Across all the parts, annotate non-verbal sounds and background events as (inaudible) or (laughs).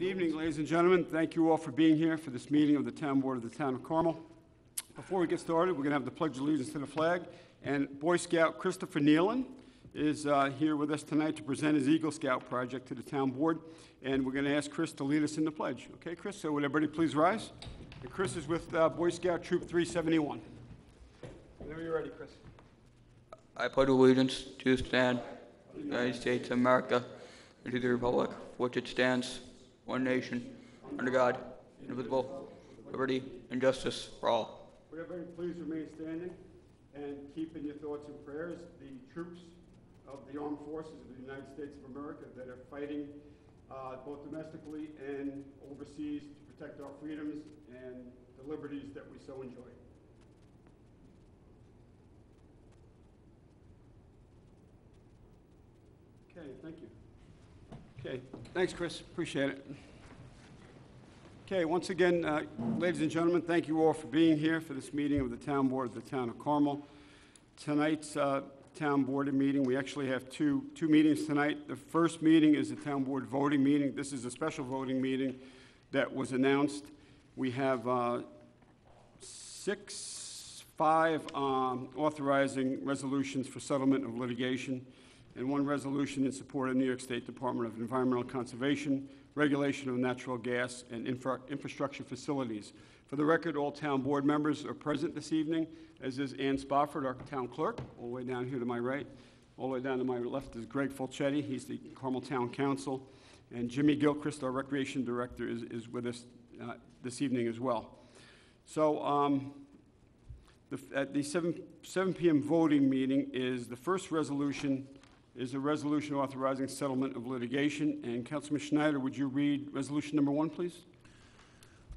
Good evening, ladies and gentlemen. Thank you all for being here for this meeting of the Town Board of the Town of Carmel. Before we get started, we're going to have the Pledge of Allegiance to the flag. And Boy Scout Christopher Nealon is uh, here with us tonight to present his Eagle Scout project to the Town Board. And we're going to ask Chris to lead us in the pledge. Okay, Chris? So would everybody please rise? And Chris is with uh, Boy Scout Troop 371. Whenever you're ready, Chris. I pledge allegiance to the stand, United States of America, and to the republic for which it stands, one nation, under God, indivisible, liberty and justice for all. Would everybody please remain standing and keep in your thoughts and prayers the troops of the armed forces of the United States of America that are fighting uh, both domestically and overseas to protect our freedoms and the liberties that we so enjoy. Okay, thank you. Okay, thanks, Chris. Appreciate it. Okay, once again, uh, ladies and gentlemen, thank you all for being here for this meeting of the Town Board of the Town of Carmel. Tonight's uh, Town Board meeting, we actually have two, two meetings tonight. The first meeting is the Town Board voting meeting. This is a special voting meeting that was announced. We have uh, six, five um, authorizing resolutions for settlement of litigation, and one resolution in support of New York State Department of Environmental Conservation, regulation of natural gas and infra- infrastructure facilities. For the record, all town board members are present this evening, as is Ann Spofford, our town clerk, all the way down here to my right. All the way down to my left is Greg Fulchetti, he's the Carmel Town Counsel. And Jimmy Gilchrist, our Recreation Director, is, is with us uh, this evening as well. So, um, the, at the 7, 7 PM voting meeting is, the first resolution is a resolution authorizing settlement of litigation. And Councilman Schneider, would you read resolution number one, please?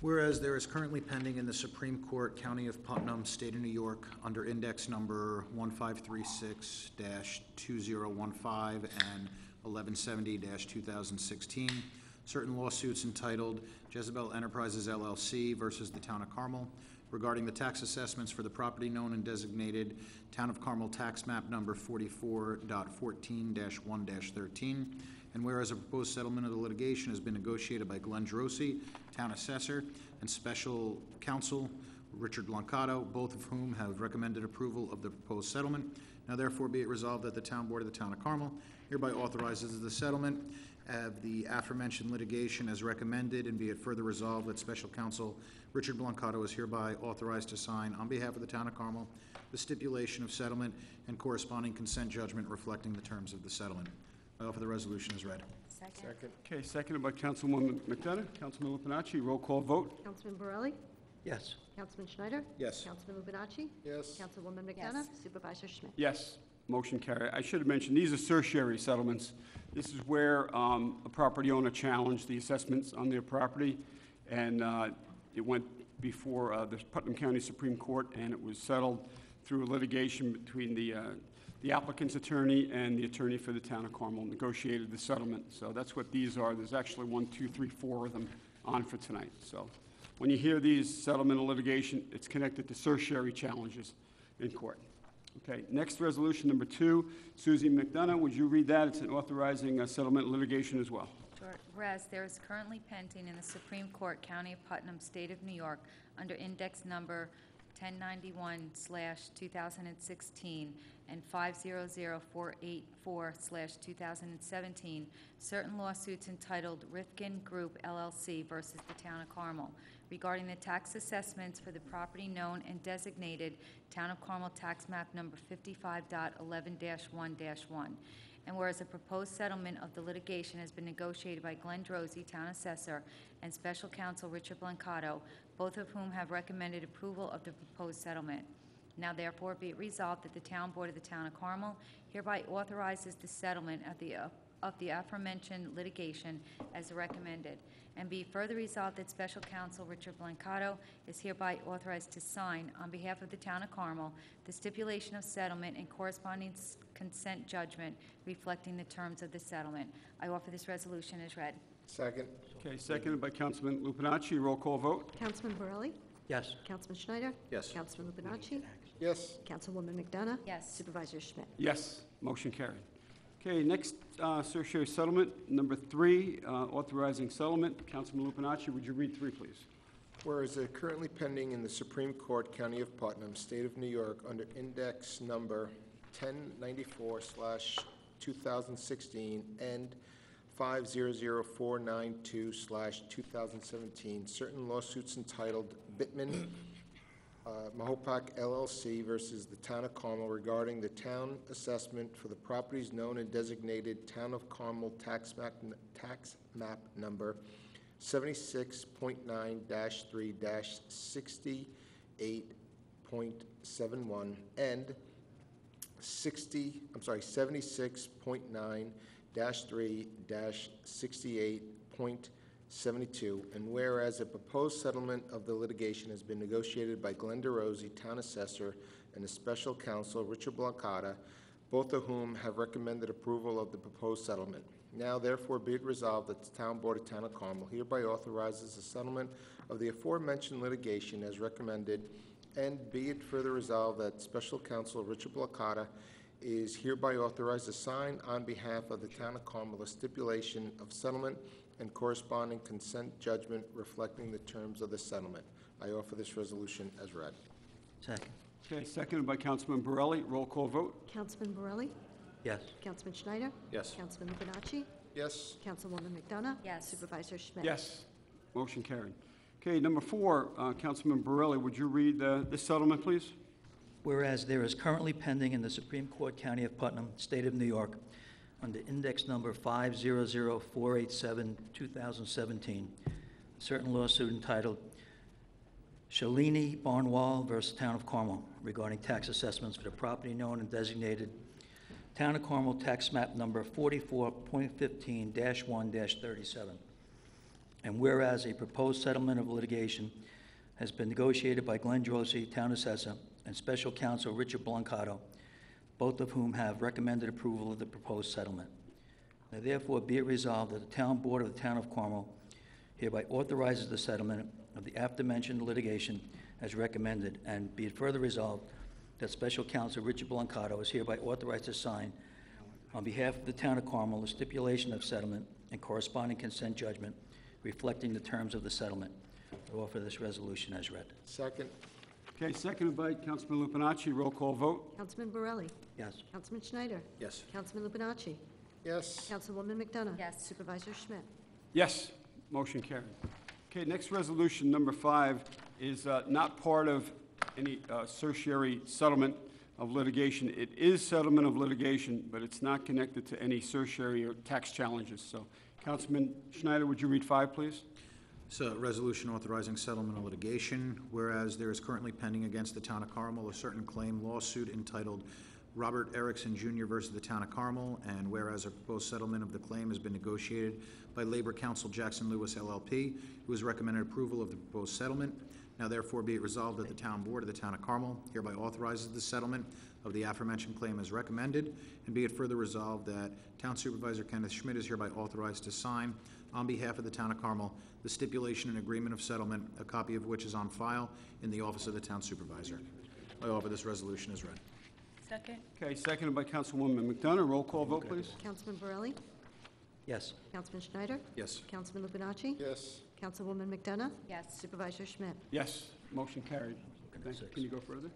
Whereas there is currently pending in the Supreme Court, County of Putnam, State of New York, under index number 1536-2015 and 1170-2016, certain lawsuits entitled Jezebel Enterprises LLC versus the Town of Carmel regarding the tax assessments for the property known and designated Town of Carmel Tax Map Number 44.14-1-13, and whereas a proposed settlement of the litigation has been negotiated by Glenn Drosy, Town Assessor, and Special Counsel Richard Blancato, both of whom have recommended approval of the proposed settlement. Now therefore be it resolved that the Town Board of the Town of Carmel hereby authorizes the settlement of the aforementioned litigation as recommended, and be it further resolved that Special Counsel Richard Blancato is hereby authorized to sign on behalf of the Town of Carmel the stipulation of settlement and corresponding consent judgment reflecting the terms of the settlement. I offer the resolution as read. Second. Okay, seconded by Councilwoman McDonough. Councilman Lupinacci, roll call vote. Councilman Borelli? Yes. Councilman Schneider? Yes. Councilman Lupinacci? Yes. Councilwoman McDonough? Supervisor Schmidt? Yes, motion carried. I should have mentioned, these are certiorari settlements. This is where um, a property owner challenged the assessments on their property, and uh, it went before uh, the Putnam County Supreme Court, and it was settled through a litigation between the uh, the applicant's attorney and the attorney for the town of Carmel negotiated the settlement. So that's what these are. There's actually one, two, three, four of them on for tonight. So when you hear these settlement and litigation, it's connected to certiorari challenges in court. Okay, next resolution, number two, Susie McDonough, would you read that? It's an authorizing uh, settlement litigation as well. Whereas there is currently pending in the Supreme Court, County of Putnam, State of New York, under index number 1091/2016 and 500484/2017, certain lawsuits entitled Rifkin Group LLC versus the Town of Carmel regarding the tax assessments for the property known and designated Town of Carmel Tax Map Number 55.11-1-1. And whereas a proposed settlement of the litigation has been negotiated by Glenn Drosy, Town Assessor, and Special Counsel Richard Blancato, both of whom have recommended approval of the proposed settlement. Now therefore be it resolved that the Town Board of the Town of Carmel hereby authorizes the settlement of the, uh, of the aforementioned litigation as recommended. And be further resolved that Special Counsel Richard Blancato is hereby authorized to sign on behalf of the Town of Carmel the stipulation of settlement and corresponding s- consent judgment reflecting the terms of the settlement. I offer this resolution as read. Second. Okay, seconded by Councilman Lupinacci, roll call vote. Councilman Borelli? Yes. Councilman Schneider? Yes. Councilman Lupinacci? Yes. Councilwoman McDonough? Yes. Supervisor Schmidt? Yes, motion carried. Okay, next uh, certiorari settlement, number three, uh, authorizing settlement. Councilman Lupinacci, would you read three, please? Whereas they're currently pending in the Supreme Court, County of Putnam, State of New York, under index number 1094/2016 and 500492/2017, certain lawsuits entitled Bittman, uh, Mahopac LLC versus the Town of Carmel regarding the town assessment for the properties known and designated Town of Carmel tax map, tax map number seventy-six point nine three sixty-eight point seven one and sixty, I'm sorry, seventy-six point nine three sixty-eight point seventy-two, and whereas a proposed settlement of the litigation has been negotiated by Glenn DeRosie, Town Assessor, and the Special Counsel, Richard Blancato, both of whom have recommended approval of the proposed settlement. Now therefore be it resolved that the Town Board of Town of Carmel hereby authorizes the settlement of the aforementioned litigation as recommended, and be it further resolved that Special Counsel Richard Blancato is hereby authorized to sign on behalf of the Town of Carmel a stipulation of settlement and corresponding consent judgment reflecting the terms of the settlement. I offer this resolution as read. Second. Okay, seconded by Councilman Borelli. Roll call vote. Councilman Borelli? Yes. Councilman Schneider? Yes. Councilman Lupinacci? Yes, Councilwoman McDonough? Yes. Supervisor Schmidt? Yes. Motion carried. Okay, number four, uh, Councilman Borelli, would you read uh, this settlement, please? Whereas there is currently pending in the Supreme Court, County of Putnam, State of New York, under index number 500487-2017, certain lawsuit entitled Shalini Barnwall versus Town of Carmel regarding tax assessments for the property known and designated Town of Carmel Tax Map Number 44.15-1-37. And whereas a proposed settlement of litigation has been negotiated by Glenn Drosy, Town Assessor, and Special Counsel Richard Blancato, both of whom have recommended approval of the proposed settlement. Now therefore be it resolved that the Town Board of the Town of Carmel hereby authorizes the settlement of the aforementioned litigation as recommended, and be it further resolved that Special Counsel Richard Blancato is hereby authorized to sign on behalf of the Town of Carmel a stipulation of settlement and corresponding consent judgment reflecting the terms of the settlement. I offer this resolution as read. second, Okay, seconded by Councilman Lupinacci. Roll call vote. Councilman Borelli? Yes. Councilman Schneider? Yes. Councilman Lupinacci? yes, Councilwoman McDonough? Yes. Supervisor Schmidt? Yes, motion carried. Okay, next resolution, number five, is uh, not part of any uh, certiorari settlement of litigation. It is settlement of litigation, but it's not connected to any certiorari or tax challenges. So, Councilman Schneider, would you read five, please? So, resolution authorizing settlement of litigation, whereas there is currently pending against the Town of Carmel a certain claim lawsuit entitled Robert Erickson Jr. versus the Town of Carmel, and whereas a proposed settlement of the claim has been negotiated by Labor Counsel Jackson Lewis LLP, who has recommended approval of the proposed settlement. Now therefore be it resolved that the Town Board of the Town of Carmel hereby authorizes the settlement of the aforementioned claim as recommended, and be it further resolved that Town Supervisor Kenneth Schmidt is hereby authorized to sign on behalf of the Town of Carmel the stipulation and agreement of settlement, a copy of which is on file in the office of the Town Supervisor. I offer this resolution as read. Second? Okay, seconded by Councilwoman McDonough. Roll call vote, please. Councilman Borelli? Yes. Councilman Schneider? Yes. Councilman Lupinacci? yes, Councilwoman McDonough? Yes. Supervisor Schmidt? Yes, motion carried. Thank- six. Can you go further?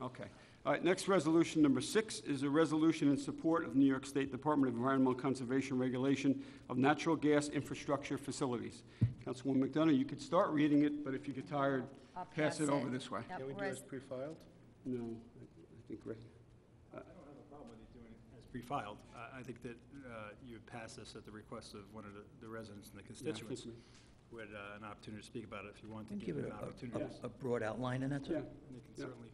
Okay. All right, next resolution, number six, is a resolution in support of New York State Department of Environmental Conservation Regulation of Natural Gas Infrastructure Facilities. Councilwoman McDonough, you could start reading it, but if you get tired, I'll pass it over this way. Yep, can we do whereas- as pre-filed? No, I I think, Ray. I don't have a problem with you doing it as pre-filed. I, I think that uh, you would pass this at the request of one of the- the residents and the Yeah, I think constituents, we- who had uh, an opportunity to speak about it if you want to give give it an a- opportunity. a, a broad outline in it, Yeah, sir? They can Yeah. certainly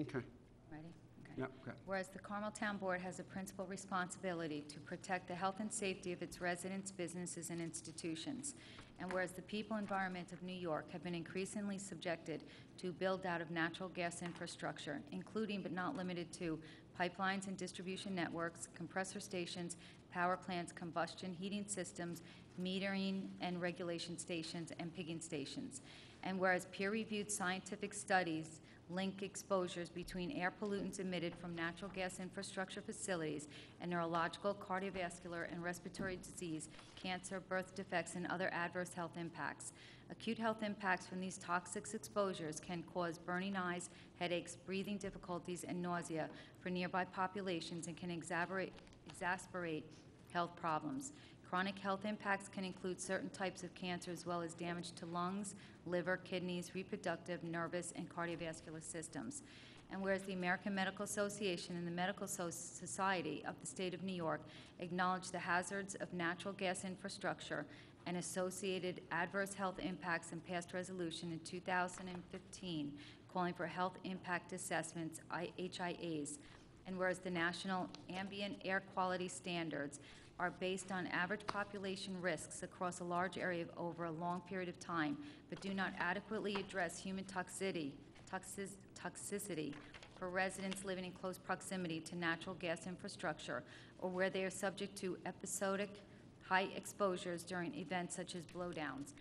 okay, Ready? Okay. yeah, okay. Whereas the Carmel Town Board has a principal responsibility to protect the health and safety of its residents, businesses, and institutions. And whereas the people environment of New York have been increasingly subjected to build-out of natural gas infrastructure, including but not limited to pipelines and distribution networks, compressor stations, power plants, combustion heating systems, metering and regulation stations, and pigging stations. And whereas peer-reviewed scientific studies link exposures between air pollutants emitted from natural gas infrastructure facilities and neurological, cardiovascular, and respiratory disease, cancer, birth defects, and other adverse health impacts. Acute health impacts from these toxic exposures can cause burning eyes, headaches, breathing difficulties, and nausea for nearby populations and can exacerbate, health problems. Chronic health impacts can include certain types of cancer as well as damage to lungs, liver, kidneys, reproductive, nervous, and cardiovascular systems. And whereas the American Medical Association and the Medical So- Society of the State of New York acknowledge the hazards of natural gas infrastructure and associated adverse health impacts in past resolution in 2015, calling for health impact assessments, I- HIAs. And whereas the national ambient air quality standards are based on average population risks across a large area over a long period of time, but do not adequately address human toxicity, toxic- toxicity for residents living in close proximity to natural gas infrastructure, or where they are subject to episodic high exposures during events such as blowdowns.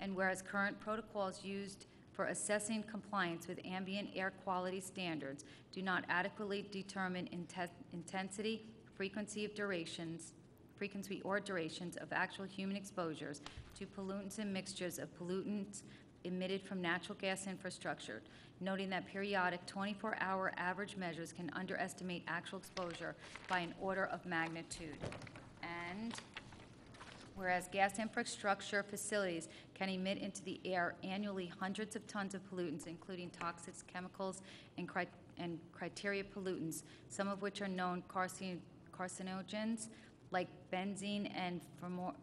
And whereas current protocols used for assessing compliance with ambient air quality standards do not adequately determine inten- intensity, frequency of durations, frequency or durations of actual human exposures to pollutants and mixtures of pollutants emitted from natural gas infrastructure, noting that periodic 24-hour average measures can underestimate actual exposure by an order of magnitude. And Whereas gas infrastructure facilities can emit into the air annually hundreds of tons of pollutants, including toxic chemicals and cri- and criteria pollutants, some of which are known carcin- carcinogens, like benzene and formo-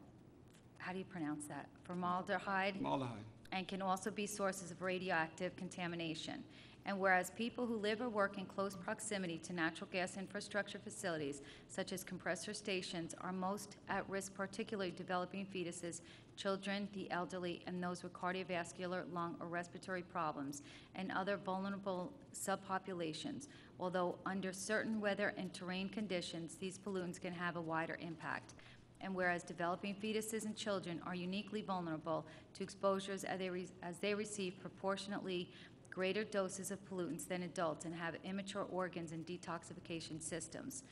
how do you pronounce that? Formaldehyde? Maldehyde. and can also be sources of radioactive contamination. And whereas people who live or work in close proximity to natural gas infrastructure facilities, such as compressor stations, are most at risk, particularly developing fetuses, children, the elderly, and those with cardiovascular, lung, or respiratory problems, and other vulnerable subpopulations. Although under certain weather and terrain conditions, these pollutants can have a wider impact and whereas developing fetuses and children are uniquely vulnerable to exposures as they, as they receive proportionately greater doses of pollutants than adults and have immature organs and detoxification systems.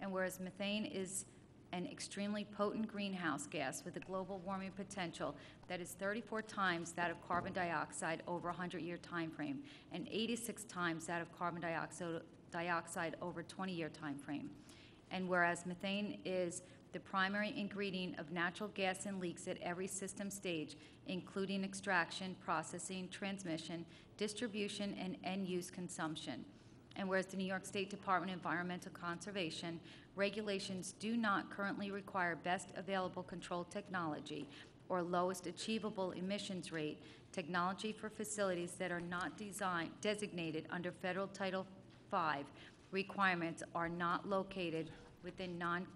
And whereas methane is an extremely potent greenhouse gas with a global warming potential that is 34 times that of carbon dioxide over a 100-year time frame, and 86 times that of carbon dioxide, over a 20-year time frame. And whereas methane is the primary ingredient of natural gas and leaks at every system stage, including extraction, processing, transmission, distribution, and end-use consumption. And whereas the New York State Department of Environmental Conservation regulations do not currently require best available control technology or lowest achievable emissions rate technology for facilities that are not designed, designated under Federal Title V requirements are not located within non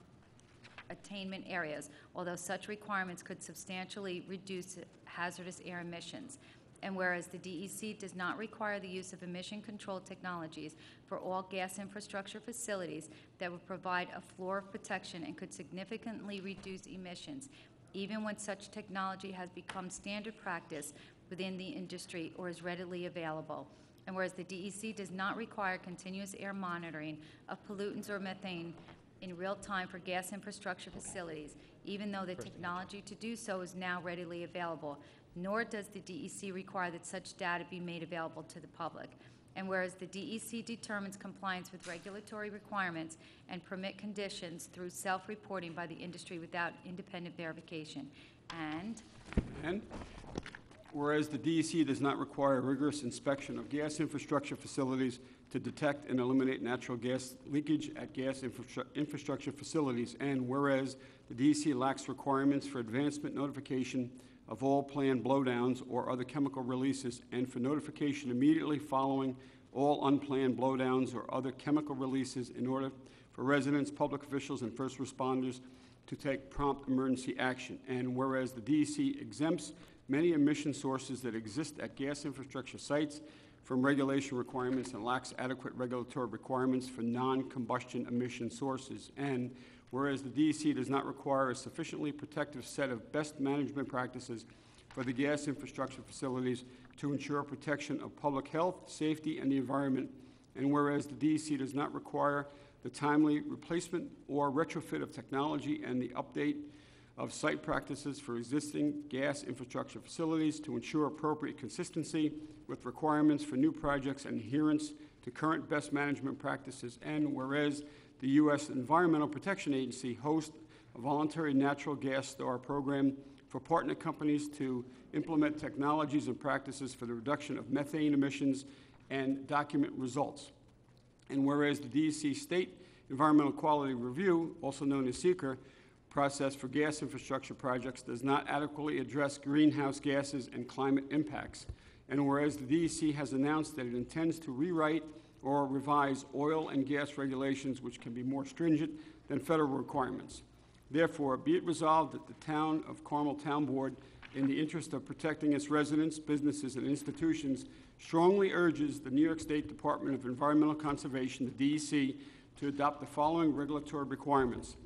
attainment areas, although such requirements could substantially reduce hazardous air emissions. And whereas the DEC does not require the use of emission control technologies for all gas infrastructure facilities that would provide a floor of protection and could significantly reduce emissions, even when such technology has become standard practice within the industry or is readily available. And whereas the DEC does not require continuous air monitoring of pollutants or methane in real time for gas infrastructure facilities, even though the technology to do so is now readily available, nor does the DEC require that such data be made available to the public. And whereas the DEC determines compliance with regulatory requirements and permit conditions through self-reporting by the industry without independent verification. And And whereas the DEC does not require rigorous inspection of gas infrastructure facilities to detect and eliminate natural gas leakage at gas infrastru- infrastructure facilities, and whereas the DEC lacks requirements for advancement notification of all planned blowdowns or other chemical releases, and for notification immediately following all unplanned blowdowns or other chemical releases in order for residents, public officials, and first responders to take prompt emergency action. And whereas the DEC exempts many emission sources that exist at gas infrastructure sites from regulation requirements and lacks adequate regulatory requirements for non-combustion emission sources. And whereas the DEC does not require a sufficiently protective set of best management practices for the gas infrastructure facilities to ensure protection of public health, safety, and the environment. And whereas the DEC does not require the timely replacement or retrofit of technology and the update of site practices for existing gas infrastructure facilities to ensure appropriate consistency with requirements for new projects and adherence to current best management practices. And whereas the U.S. Environmental Protection Agency hosts a voluntary natural gas star program for partner companies to implement technologies and practices for the reduction of methane emissions and document results. And whereas the DEC State Environmental Quality Review, also known as SEQR, process for gas infrastructure projects does not adequately address greenhouse gases and climate impacts. And whereas the DEC has announced that it intends to rewrite or revise oil and gas regulations which can be more stringent than federal requirements. Therefore, be it resolved that the Town of Carmel Town Board, in the interest of protecting its residents, businesses, and institutions, strongly urges the New York State Department of Environmental Conservation, the DEC, to adopt the following regulatory requirements.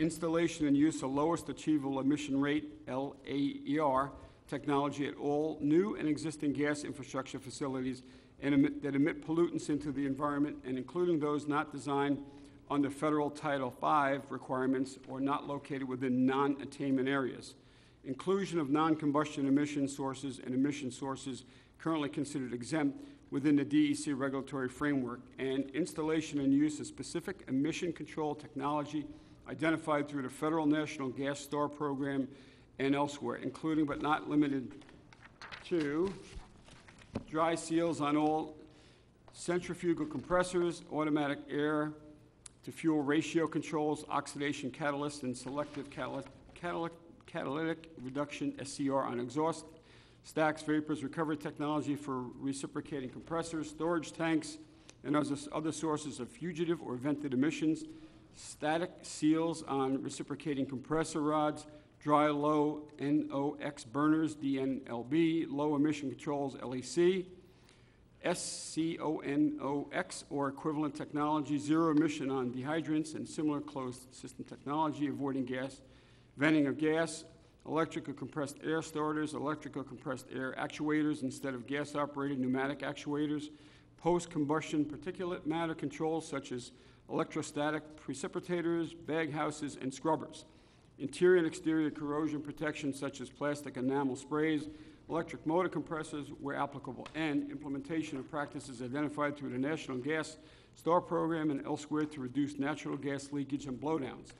Installation and use of lowest achievable emission rate, LAER, technology at all new and existing gas infrastructure facilities emit- that emit pollutants into the environment, and including those not designed under federal Title V requirements or not located within non-attainment areas. Inclusion of non-combustion emission sources and emission sources currently considered exempt within the DEC regulatory framework, and installation and use of specific emission control technology identified through the Federal National Gas Star Program and elsewhere, including but not limited to dry seals on all centrifugal compressors, automatic air to fuel ratio controls, oxidation catalyst, and selective catalyt- catalyt- catalytic reduction, SCR, on exhaust stacks, vapors, recovery technology for reciprocating compressors, storage tanks, and other sources of fugitive or vented emissions, static seals on reciprocating compressor rods, dry low NOx burners, DNLB, low emission controls, LEC, SCONOX or equivalent technology, zero emission on dehydrants and similar closed system technology, avoiding gas, venting of gas, electrical compressed air starters, electrical compressed air actuators instead of gas-operated pneumatic actuators, post-combustion particulate matter controls such as electrostatic precipitators, bag houses, and scrubbers, interior and exterior corrosion protection such as plastic enamel sprays, electric motor compressors where applicable, and implementation of practices identified through the National Gas Star Program and elsewhere to reduce natural gas leakage and blowdowns,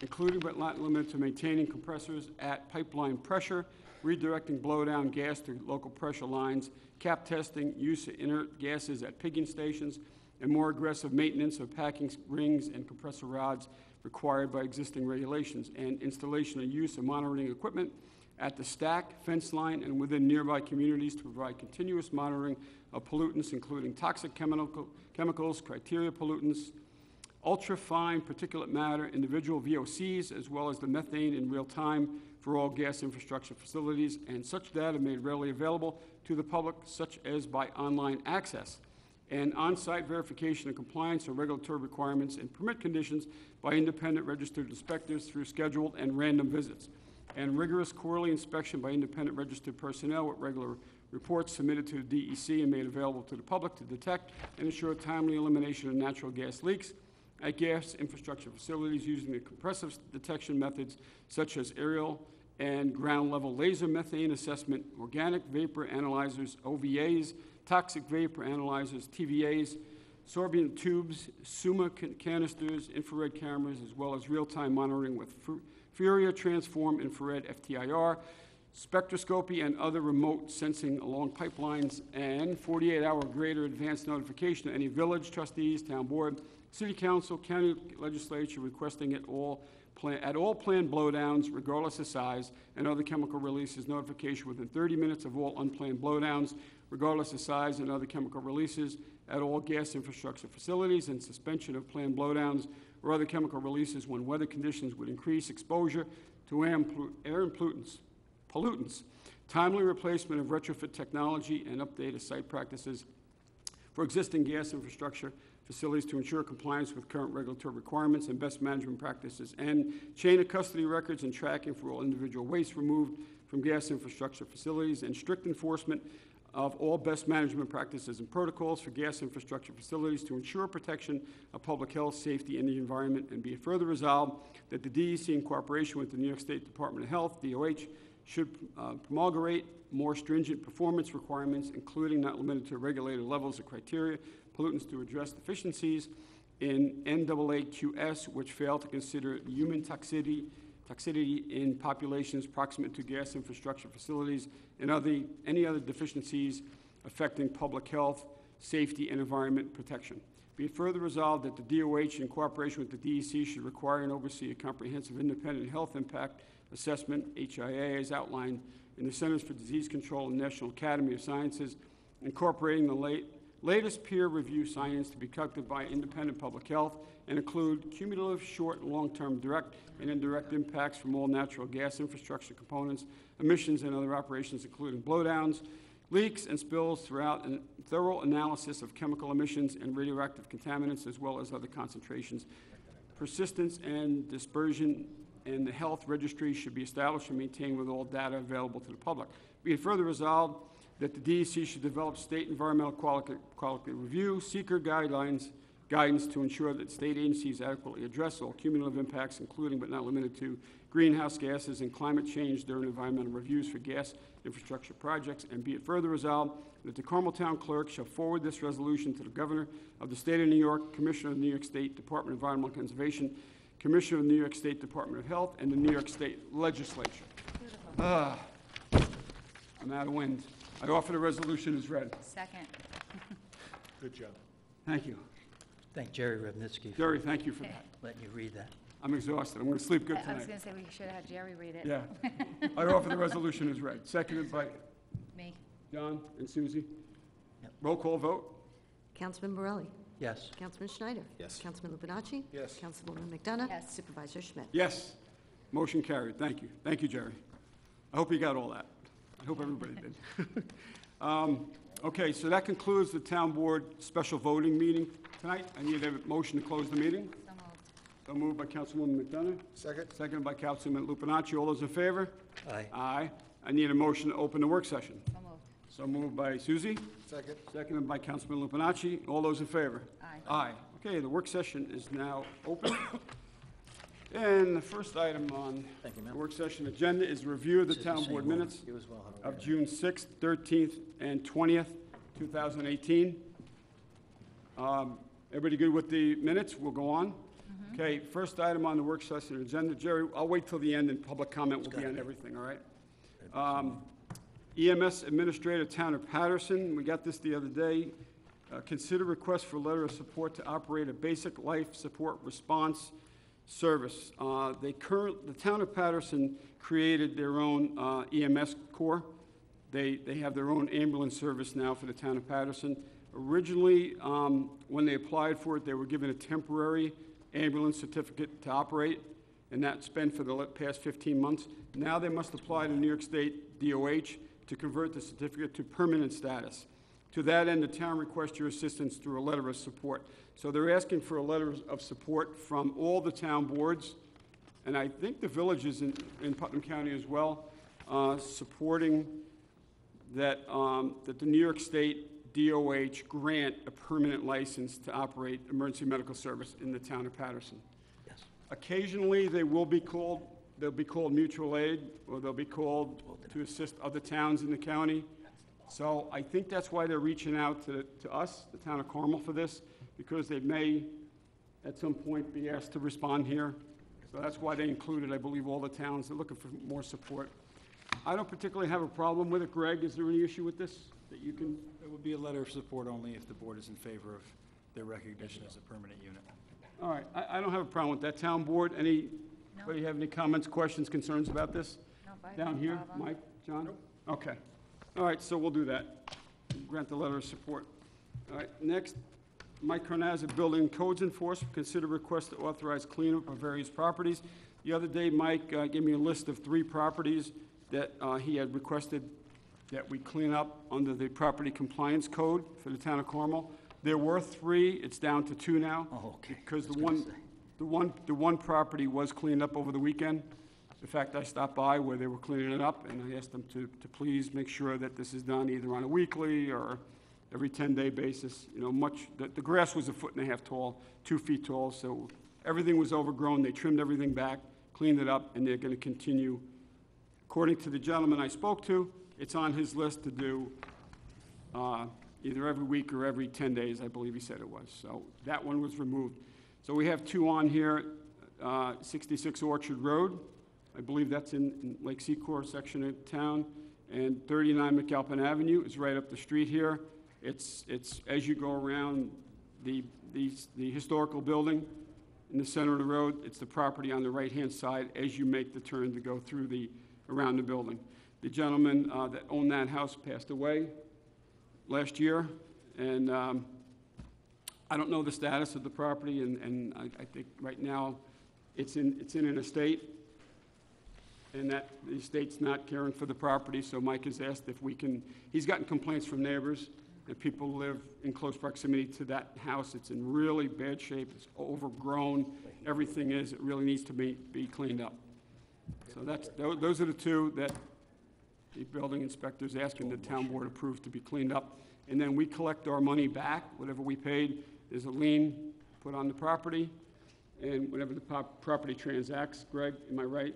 including but not limited to maintaining compressors at pipeline pressure, redirecting blowdown gas to local pressure lines, cap testing, use of inert gases at pigging stations, and more aggressive maintenance of packing rings and compressor rods required by existing regulations, and installation and use of monitoring equipment at the stack, fence line, and within nearby communities to provide continuous monitoring of pollutants, including toxic chemical, chemicals, criteria pollutants, ultra-fine particulate matter, individual VOCs, as well as the methane in real time for all gas infrastructure facilities, and such data made readily available to the public, such as by online access, and on-site verification of compliance with regulatory requirements and permit conditions by independent registered inspectors through scheduled and random visits, and rigorous quarterly inspection by independent registered personnel with regular reports submitted to the DEC and made available to the public to detect and ensure timely elimination of natural gas leaks at gas infrastructure facilities using the compressive detection methods such as aerial and ground-level laser methane assessment, organic vapor analyzers, OVAs, toxic vapor analyzers, TVAs, sorbent tubes, SUMMA can- canisters, infrared cameras, as well as real-time monitoring with Fourier transform infrared FTIR, spectroscopy, and other remote sensing along pipelines, and 48-hour greater advance notification to any village trustees, town board, city council, county legislature requesting at all, plan- at all planned blowdowns, regardless of size, and other chemical releases, notification within 30 minutes of all unplanned blowdowns, regardless of size, and other chemical releases at all gas infrastructure facilities, and suspension of planned blowdowns or other chemical releases when weather conditions would increase exposure to air pollutants pollutants, timely replacement of retrofit technology, and update of site practices for existing gas infrastructure facilities to ensure compliance with current regulatory requirements and best management practices, and chain of custody records and tracking for all individual waste removed from gas infrastructure facilities, and strict enforcement of all best management practices and protocols for gas infrastructure facilities to ensure protection of public health, safety, and the environment, and be further resolved that the DEC, in cooperation with the New York State Department of Health, DOH, should uh, promulgate more stringent performance requirements, including not limited to regulated levels of criteria, pollutants to address deficiencies in NAAQS, which fail to consider human toxicity, toxicity in populations proximate to gas infrastructure facilities, and other, any other deficiencies affecting public health, safety, and environment protection. Be it further resolved that the DOH, in cooperation with the DEC, should require and oversee a comprehensive independent health impact assessment, HIA, as outlined in the Centers for Disease Control and National Academy of Sciences, incorporating the late, latest peer-review science to be conducted by independent public health and include cumulative short and long-term direct and indirect impacts from all natural gas infrastructure components, emissions and other operations, including blowdowns, leaks and spills throughout, a thorough analysis of chemical emissions and radioactive contaminants, as well as other concentrations. Persistence and dispersion and the health registry should be established and maintained with all data available to the public. Be it further resolved that the DEC should develop state environmental quality, quality review, SEQR guidelines, guidance to ensure that state agencies adequately address all cumulative impacts, including but not limited to greenhouse gases and climate change during environmental reviews for gas infrastructure projects. And be it further resolved that the Carmel Town Clerk shall forward this resolution to the Governor of the State of New York, Commissioner of the New York State Department of Environmental Conservation, Commissioner of the New York State Department of Health, and the New York State Legislature. Ah, I'm out of wind. I offer the resolution as read. Second. Good job. Thank you. Thank Jerry Revnitsky for Jerry, thank you for that. letting you read that. I'm exhausted. I'm going to sleep good I I was tonight. gonna say, we should have had Jerry read it. Yeah. (laughs) I offer the resolution as read. Seconded by Me. John and Susie. Yep. Roll call vote? Councilman Borelli? Yes. Councilman Schneider? Yes. Councilman Lupinacci? Yes. Councilwoman McDonough? Yes. Supervisor Schmidt? Yes. Motion carried. Thank you. Thank you, Jerry. I hope you got all that. I hope everybody did. (laughs) Um, Okay, so that concludes the Town Board special voting meeting tonight. I need a motion to close the meeting. So moved. So moved by Councilwoman McDonough, Second? seconded by Councilman Lupinacci. All those in favor? Aye. Aye. I need a motion to open the work session. So moved. So moved by Susie, Second? seconded by Councilman Lupinacci. All those in favor? Aye. Aye. Okay, the work session is now open. And the first item on Thank you, the ma'am. work session agenda is review of the town board minutes You as well. of June 6th, 13th, and 20th, 2018. Um, Everybody good with the minutes? We'll go on. Okay, first item on the work session agenda, Jerry, I'll wait till the end and public comment will be on everything, all right? Um, EMS Administrator Tanner Patterson, we got this the other day. Uh, Consider request for letter of support to operate a basic life support response service. Uh, They current, the town of Patterson created their own uh, EMS corps. They, they have their own ambulance service now for the town of Patterson. Originally, um, when they applied for it, they were given a temporary ambulance certificate to operate, and that's been for the past 15 months. Now they must apply to New York State DOH to convert the certificate to permanent status. To that end, the town requests your assistance through a letter of support. So they're asking for a letter of support from all the town boards, and I think the villages in, in Putnam County as well, uh, supporting that, um, that the New York State DOH grant a permanent license to operate emergency medical service in the town of Patterson. Yes. Occasionally, they will be called, they'll be called mutual aid, or they'll be called to assist other towns in the county. So I think that's why they're reaching out to, to us, the town of Carmel, for this, because they may, at some point, be asked to respond here. So that's why they included, I believe, all the towns. They're looking for more support. I don't particularly have a problem with it. Greg, is there any issue with this that you can? It would be a letter of support only if the board is in favor of their recognition as a permanent unit. All right, I, I don't have a problem with that. Town board, Any? anybody have any comments, questions, concerns about this? No, Down here, problem. Mike, John? Okay. All right, so we'll do that. Grant the letter of support. All right, next, Mike Building Codes Enforcement, consider request to authorize cleanup of various properties. The other day, Mike uh, gave me a list of three properties that uh, he had requested that we clean up under the Property Compliance Code for the town of Carmel. There were three, it's down to two now. Oh, okay. Because the one, the one, the one property was cleaned up over the weekend, The fact I stopped by where they were cleaning it up, and I asked them to, to please make sure that this is done either on a weekly or every 10-day basis, you know, much, the, the grass was a foot and a half tall, two feet tall, so everything was overgrown, they trimmed everything back, cleaned it up, and they're gonna continue. According to the gentleman I spoke to, it's on his list to do uh, either every week or every 10 days, I believe he said it was. So that one was removed. So we have two on here, uh, 66 Orchard Road, I believe that's in in Lake Secor section of town, and 39 McAlpin Avenue is right up the street here. It's, it's, as you go around the, the the historical building in the center of the road, it's the property on the right-hand side as you make the turn to go through the, around the building. The gentleman uh, that owned that house passed away last year, and um, I don't know the status of the property, and, and I, I think right now, it's in, it's in an estate, and that the estate's not caring for the property, so Mike has asked if we can, he's gotten complaints from neighbors, and people live in close proximity to that house. It's in really bad shape, it's overgrown, everything is, it really needs to be, be cleaned up. So that's, tho- those are the two that the building inspector's asking the town board approve to be cleaned up. And then we collect our money back, whatever we paid, there's a lien put on the property, and whenever the pop- property transacts, Greg, am I right?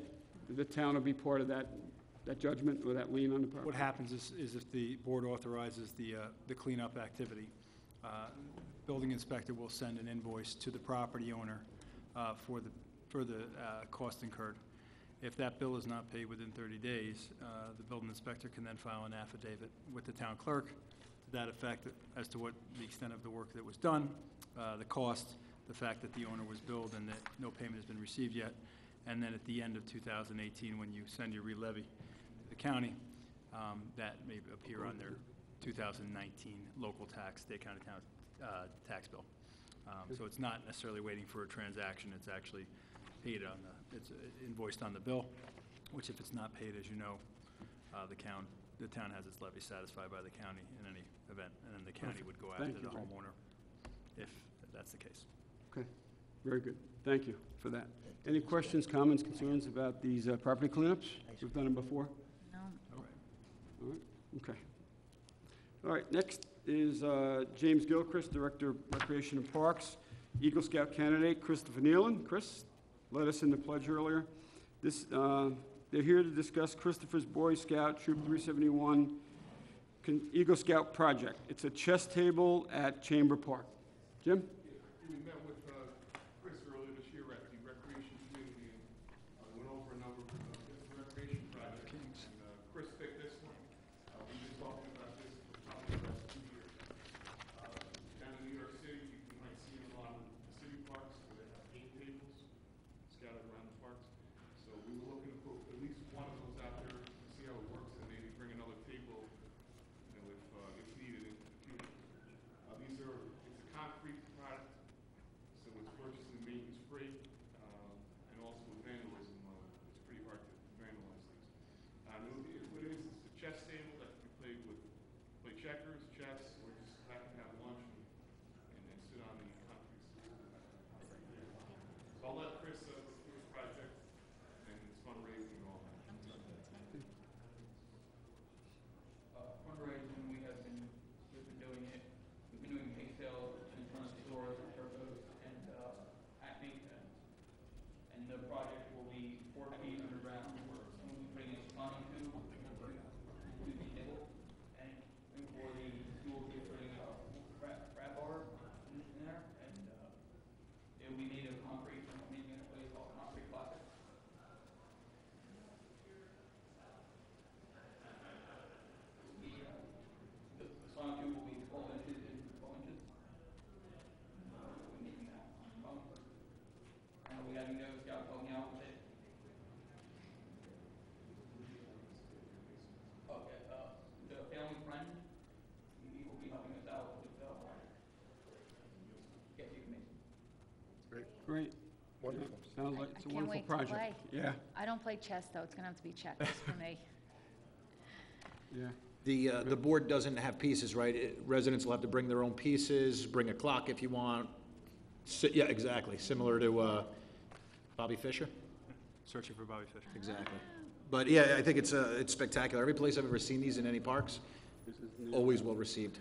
The town will be part of that, that judgment or that lien on the property? What happens is, is if the board authorizes the, uh, the cleanup activity, uh, building inspector will send an invoice to the property owner uh, for the, for the uh, cost incurred. If that bill is not paid within 30 days, uh, the building inspector can then file an affidavit with the town clerk to that effect as to what the extent of the work that was done, uh, the cost, the fact that the owner was billed and that no payment has been received yet. And then at the end of 2018, when you send your re-levy the county, um, that may appear on their 2019 local tax, State County town, uh, tax bill. Um, So it's not necessarily waiting for a transaction, it's actually paid on the, it's invoiced on the bill, which if it's not paid, as you know, uh, the town, the town has its levy satisfied by the county in any event, and then the county would go after Thank the you, homeowner if that's the case. Okay, very good. Thank you for that. Any questions, comments, concerns about these uh, property cleanups? We've done them before? All right, okay. All right, next is uh, James Gilchrist, Director of Recreation and Parks, Eagle Scout candidate Christopher Nealon. Chris led us in the pledge earlier. This, uh, they're here to discuss Christopher's Boy Scout Troop 371 Eagle Scout project. It's a chess table at Chamber Park. Jim? We met with uh, Chris earlier this year at the recreation community and uh, went over a number of uh, different recreation projects. And uh, Chris picked this one. Uh, We've been talking about this for probably the last two years. Uh, Down in New York City, you might see a lot of the city parks where they have game tables scattered around the parks. So we were looking to put at least one of those out there, to see how it works, and maybe bring another table, you know, if, uh, if needed in the future. Uh, These are, it's a concrete product, so it's purchased and maintenance free, um, and also with vandalism, uh, it's pretty hard to vandalize things. Uh, and it- it- what it is, it's a chess table that can be played with, play checkers, chess, or just happen to have lunch and, and and sit on the concrete. So I'll let Chris, uh, go through his project and his fundraising and all that. Uh, fundraising, we have been, we've been doing it, we've been doing bake sales in front of stores, Turbo's, and, uh, Acme. And the project will be four feet underground, we're putting a spawning tube into the table. And and for the, we will be putting a rat, rat bar in in there, and, uh, it will be made of concrete, from making a place called concrete plastic. The, uh, the the Sonotube will be twelve inches in twelve inches. Uh, we're making that on foam. And we have no scout going out with it. Okay, uh, the family friend, he will be helping us out with, uh, get the information. Great. Wonderful. Sounds like I- it's a I can't wonderful wait to project. play. Yeah, I don't play chess, though. It's gonna have to be checkers (laughs) for me. yeah. The, uh, the board doesn't have pieces, right? It- Residents will have to bring their own pieces, bring a clock if you want. Si- Yeah, exactly, similar to uh, Bobby Fischer? searching for Bobby Fish. Exactly. But yeah, I think it's, uh, it's spectacular. Every place I've ever seen these in any parks, always well-received.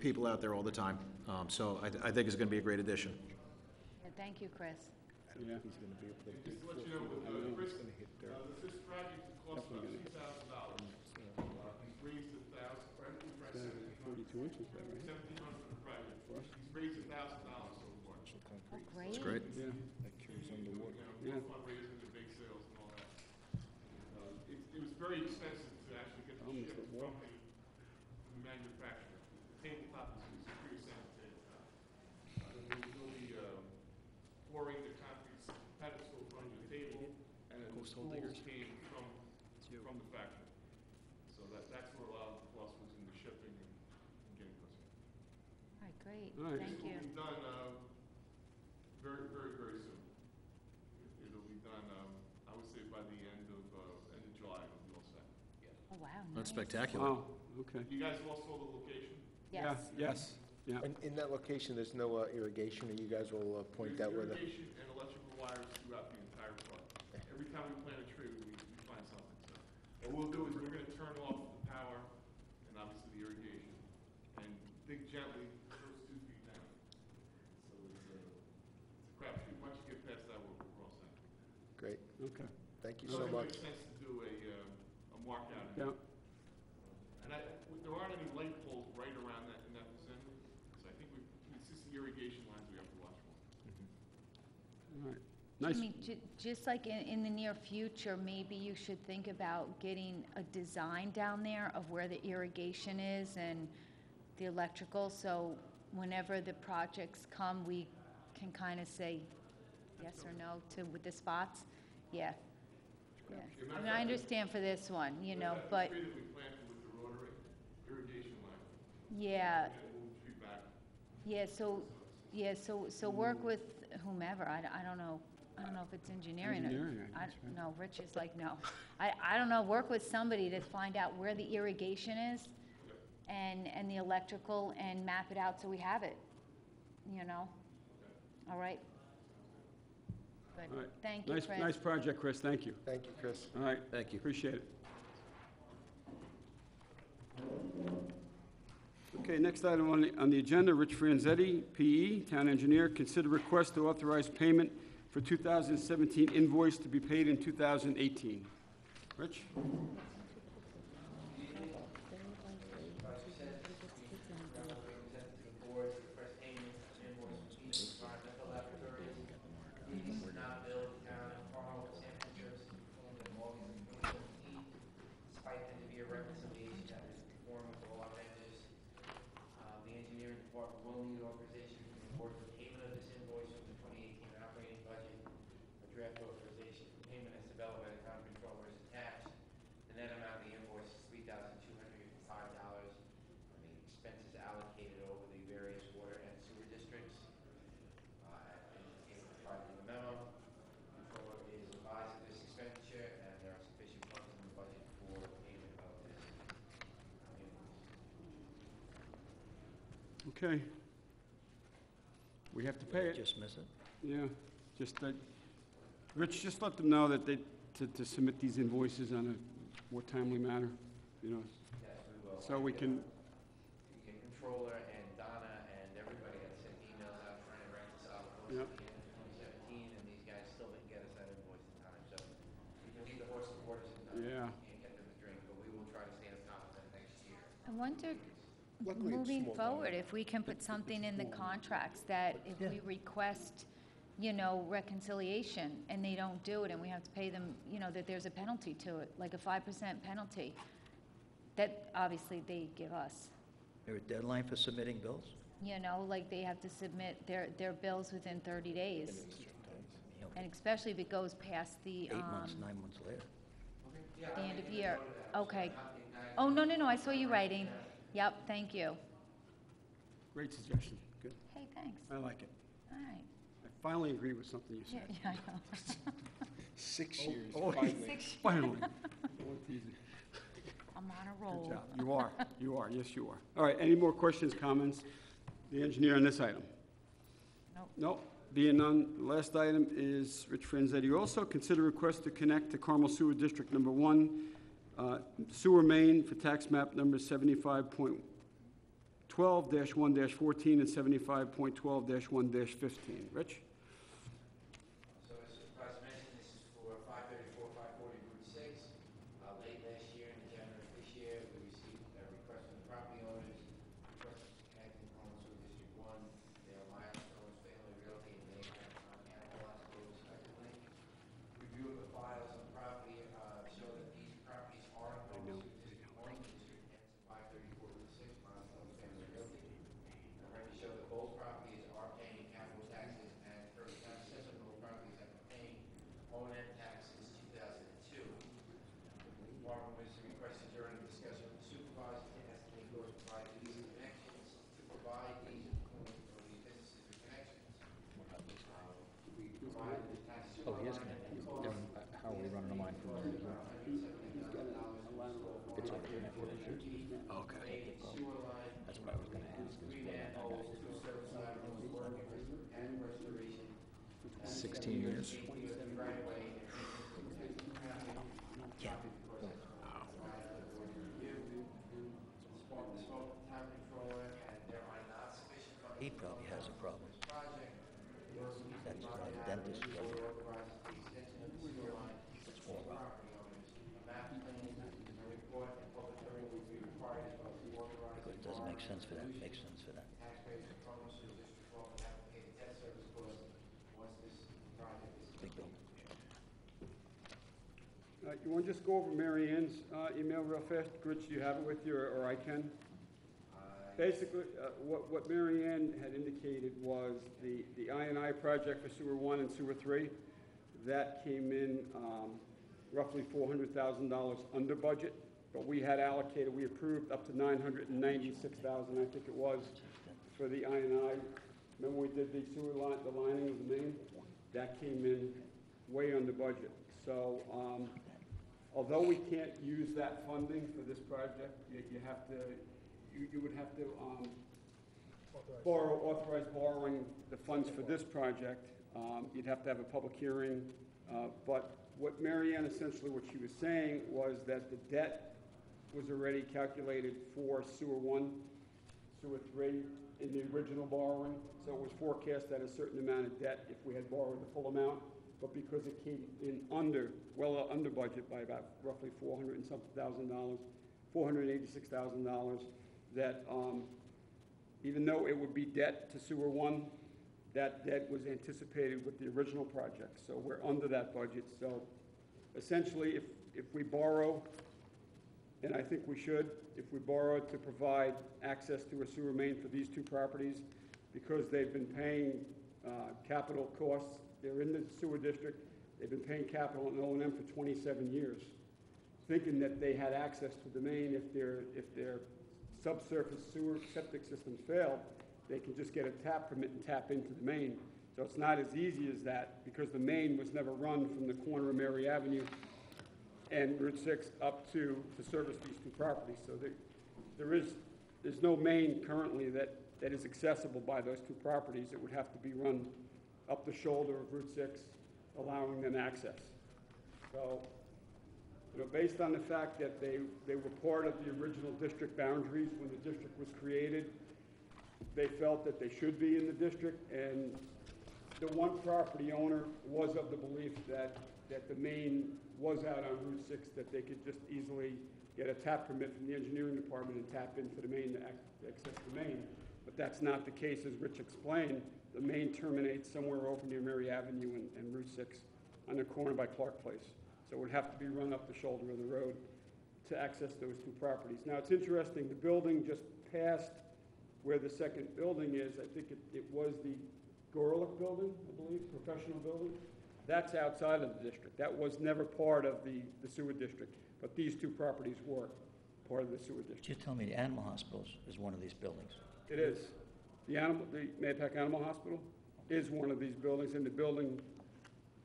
People out there all the time. Um, So I, I think it's going to be a great addition. Yeah, Thank you, Chris. Yeah. Just to let you know, with, uh, Chris, uh, this project cost about two thousand dollars. He's raised a thousand, right, we raised seventeen hundred, Forty-two inches there, right? seventeen hundred for project. He's raised a thousand dollars so far. Oh, great. It's great. Yeah. You know, Yeah. both fundraising and bake sales and all that. Uh, It, it was very expensive to actually get the Almost ship at from war. the from the manufacturer. The tabletop is is a pretty standard tabletop. Uh, We'll we'll be um, pouring the concrete pedestal from the table, and then the Post hole tools diggers. came from, It's you. from the factory. So that, that's where a lot of the cost was in the shipping and and getting those. All right, great. All right. Thank you. It will be done uh, very, very, very soon. It- It'll be done, um, I would say by the end of, uh, end of July, it'll be all set. Oh, wow, That's nice. spectacular. Wow, okay. You guys all saw the location? Yeah, Yes. Yes, yeah. And in that location, there's no uh, irrigation, and you guys will uh, point out where the... Irrigation and electrical wires throughout the entire park. Every time we plant a tree, we, we find something, so. What we'll do is we're gonna turn off the power and obviously the irrigation and dig gently first two feet down. So it's, uh, it's a crapshoot. Once you get past that, we're, we're all set. Great, Okay, thank you So so it much. makes sense to do a, um, a mark out. yeah. And I, there aren't any light poles right around that, in that vicinity, so I think we, it's just the irrigation lines we have to watch for. all right. Nice, Jimmy, ju- just like in, in the near future, maybe you should think about getting a design down there of where the irrigation is and the electrical, so whenever the projects come, we can kind of say yes or no to, with the spots? Yeah. Yeah. I mean, I understand for this one, you know, That but, tree that we planted with the rotary irrigation line, yeah, and move tree back. Yeah, so, yeah, so, so work with whomever, I, I don't know, I don't know if it's engineering. or- Engineering, I I, guess, right? no, Rich is like, no. (laughs) I, I don't know, work with somebody to find out where the irrigation is and, and the electrical and map it out so we have it, you know? All right? All Good, right. thank you, Nice, Chris. nice project, Chris, thank you. Thank you, Chris. All right, Thank you. appreciate it. Okay, next item on the, on the agenda, Rich Franzetti, PE, Town Engineer, consider request to authorize payment for 2017 invoice to be paid in 2018. Rich? not billed the town of Carl with San Francisco in August of 2017, despite there to be a reconciliation that is conformed with all our vendors. Uh, The engineering department will need authorization from the board for payment of this invoice from the 2018 operating budget. A draft authorization for payment as developed by the town controller is attached. The net amount of the invoice is $3,205 from the expenses allocated over the various water and sewer districts. Uh, as indicated provided in the memo, controller is advised of this expenditure, and there are sufficient funds in the budget for payment of this uh, invoice. Okay. We have to pay it. Just miss it. Yeah, just, uh, Rich, just let them know that they, to, to submit these invoices on a more timely manner, you know, Yes, we will. so we can, The controller and Donna and everybody had sent emails out trying to write this out close to Yep. the end of 2017, and these guys still didn't get us that invoice in time, so we can leave the horse before it's in time. Yeah. We Can't get them to drink, but we will try to stay on top of it next year. I wonder, Luckily, it's moving small forward, if we can put something in the contracts that if we request, you know, reconciliation and they don't do it and we have to pay them, you know, that there's a penalty to it, like a five percent penalty, that obviously they give us. There a deadline for submitting bills? You know, like they have to submit their, their bills within thirty days. You know, And especially if it goes past the, Eight months, um, nine months later. the end of year. Okay. Oh, no, no, no, I saw you writing. Yep, thank you. great suggestion, good, Hey, thanks. I like it. All right. I finally agree with something you Yeah, said. yeah, I know. (laughs) Six oh, years, Oh, finally. (laughs) Finally. Oh, it's easy. I'm on a Good roll. job. You are, you are, yes, you are. All right, any more questions, comments? The engineer on this item? Nope. Nope. Being none, the last item is Rich Franzetti You also. Consider request to connect to Carmel Sewer District Number One uh, sewer main for tax map number 75.12-1-14 and 75.12-1-15. Rich? So as Supervisor mentioned, this is for five thirty-four, five forty Route six. Uh, late last year and in January of this year, we received a request from the property owners, request to connect in Homes with District One. They are Milestones Family Realty and they have on Analytical respectively. Review of the files on the property, uh, show that these properties are in Homes with District One, District ends at five thirty-four Route six, Milestones Family Realty. And record show that both properties are paying capital taxes and per the tax assessor, both properties have been paying O and M tax since two thousand and two. The department was requested during the discussion with the supervisor to estimate those provide these connections, to provide these employees or these businesses with connections. Uh, We provided the tax. Oh, he is connected. How are we running a line from there? It's already connected. Okay. Sewer line, That's what I was gonna ask. three manholes, two service laterals, work and restoration. Uh, 16 years. Right away. Yeah. Smoke, the smoke time controller, and there are not sufficient funds. He probably has a problem. for this Project. That's not a dentist building. Authorizes the extension of the sewer line to all property owners. A map plan, a report, and public hearing will be required as well as authorized. Make sense for that, makes sense for that. Uh, You want to just go over Mary Ann's uh, email real fast? Rich, do you have it with you, or or I can? Basically, uh, what what Mary Ann had indicated was the the I and I project for Sewer 1 and Sewer 3, that came in um, roughly $400,000 under budget, but we had allocated, we approved up to 996,000, I think it was, for the INI. and. Remember we did the sewer line, the lining of the main? That came in way under budget. So um, although we can't use that funding for this project, you you have to, you you would have to um, borrow, authorize borrowing the funds for this project. Um, You'd have to have a public hearing. uh, But what Marianne essentially, what she was saying was that the debt was already calculated for sewer one, sewer three in the original borrowing. So it was forecast at a certain amount of debt if we had borrowed the full amount. But because it came in under, well, under budget by about roughly four hundred and something thousand dollars, four hundred and eighty-six thousand dollars, that, um, even though it would be debt to sewer one, that debt was anticipated with the original project. So we're under that budget. So essentially, if, if we borrow and I think we should, if we borrow to provide access to a sewer main for these two properties, because they've been paying uh, capital costs, they're in the sewer district, they've been paying capital and O and M for 27 years, thinking that they had access to the main if their, if their subsurface sewer septic systems fail, they can just get a tap permit and tap into the main. So it's not as easy as that, because the main was never run from the corner of Mary Avenue and Route 6 up to, to service these two properties. So there, there is, there's no main currently that, that is accessible by those two properties. It would have to be run up the shoulder of Route 6, allowing them access. So, you know, based on the fact that they, they were part of the original district boundaries when the district was created, they felt that they should be in the district, and the one property owner was of the belief that, that the main was out on Route 6, that they could just easily get a tap permit from the engineering department and tap into the main to access the main. But that's not the case, as Rich explained. The main terminates somewhere over near Mary Avenue and, and Route 6 on the corner by Clark Place. So it would have to be run up the shoulder of the road to access those two properties. Now, it's interesting, the building just past where the second building is, I think it, it was the Gorlick Building, I believe, professional building. That's outside of the district. That was never part of the, the sewer district, but these two properties were part of the sewer district. You tell me the animal hospitals is one of these buildings. It is. The animal, the Mahopac Animal Hospital is one of these buildings, and the building,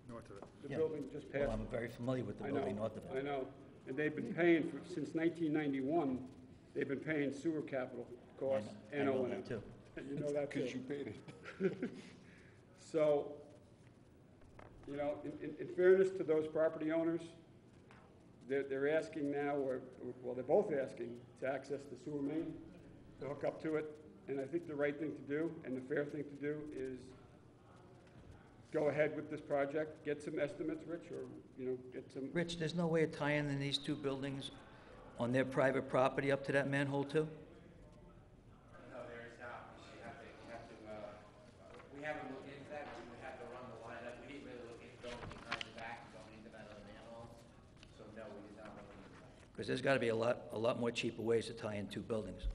North of it. the Yeah. building just Well, past. I'm very familiar with the I building know, north of I it. know. And they've been paying for, since 1991, they've been paying sewer capital I costs know- I and know O and that M. too. You know that (laughs) too. Because you paid it. (laughs) So, you know, in, in- in fairness to those property owners, they're, they're asking now, or, well, they're both asking to access the sewer main, to hook up to it. And I think the right thing to do, and the fair thing to do, is go ahead with this project, get some estimates, Rich, or, you know, get some, Rich, there's no way of tying in these two buildings on their private property up to that manhole too? No, there is not, because you have to, you have to, uh, we haven't looked into that, because we would have to run the line up, we didn't really look into going behind the back, and going into that other manhole, so no, we did not look into that. Because there's got to be a lot, a lot more cheaper ways to tie in two buildings.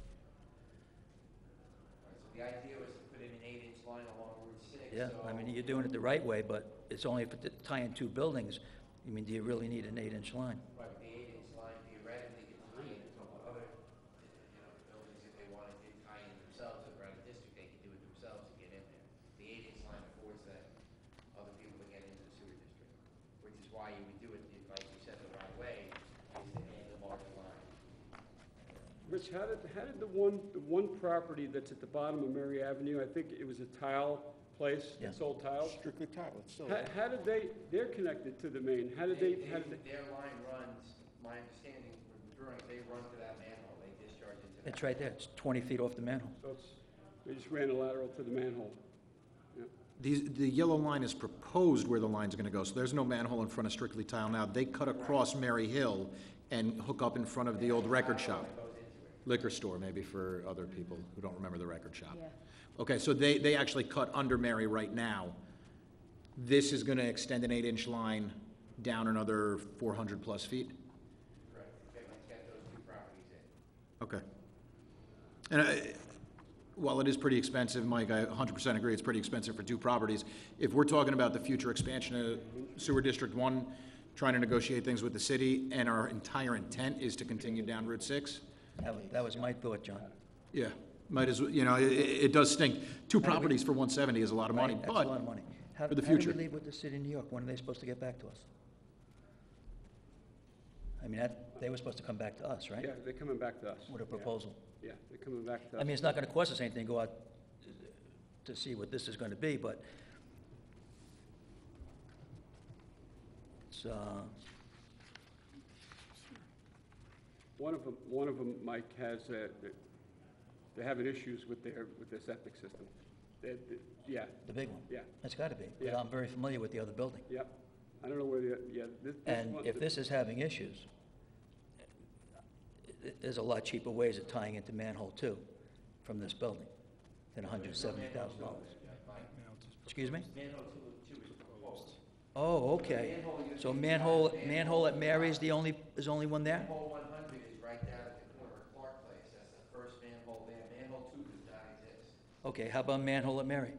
So the idea was to put in an eight-inch line along Route six, Yeah, so. I mean, you're doing it the right way, but it's only if it tie in two buildings. I mean, do you really need an eight-inch line? Right, the eight-inch line theoretically could tie in a couple other, you know, buildings if they wanted to tie in themselves, if they're out of district, they could do it themselves to get in there. The eight-inch line affords that other people to get into the sewer district, which is why you would do it, if, like you said, the right way, is to add the larger line. Rich, how did, how did the one, the one property that's at the bottom of Mary Avenue, I think it was a tile place, Yeah. that sold tiles? Strictly tile, it's still. How, how did they, they're connected to the main, how did they, how did they? Their line runs, my understanding from the drawings, they run to that manhole, they discharge into that. It's right there, it's 20 feet off the manhole. So it's, they just ran a lateral to the manhole. Yeah. These, the yellow line is proposed where the line's gonna go, so there's no manhole in front of Strictly Tile now. They cut across Mary Hill and hook up in front of the old record shop. Liquor store, maybe for other people who don't remember the record shop. Okay, so they, they actually cut under Mary right now. This is gonna extend an eight-inch line down another four hundred plus feet? Correct, get, get those two properties in. Okay. And I, while it is pretty expensive, Mike, I 100% agree, it's pretty expensive for two properties. If we're talking about the future expansion of Sewer District 1, trying to negotiate things with the city, and our entire intent is to continue down Route 6, That was, that was my thought, John. yeah, might as, well you know, it, it does stink. Two properties for 170 is a lot of money, Right, That's a lot of but money. How for the how did future. we leave with the city of New York? When are they supposed to get back to us? I mean, that, they were supposed to come back to us, right? Yeah, they're coming back to us. With a Yeah. proposal. Yeah, they're coming back to us. I mean, it's not gonna cost us anything to go out to see what this is gonna be, but it's, uh, One of them, one of them, Mike, has, uh, they're having issues with their, with their septic system. They- they- Yeah, the big one. yeah, That's gotta be, but Yeah. I'm very familiar with the other building. yep. I don't know where the, yeah, this, this And one. if this is having issues, i- there's a lot cheaper ways of tying into manhole two from this building than hundred and seventy thousand dollars. Excuse me? Manhole two, two is proposed. Oh, okay. So manhole, manhole at Mary is the only, is only one there? Manhole one hundred is right down at the corner of Clark Place, that's the first manhole there, manhole two does not exist. Okay, how about manhole at Mary?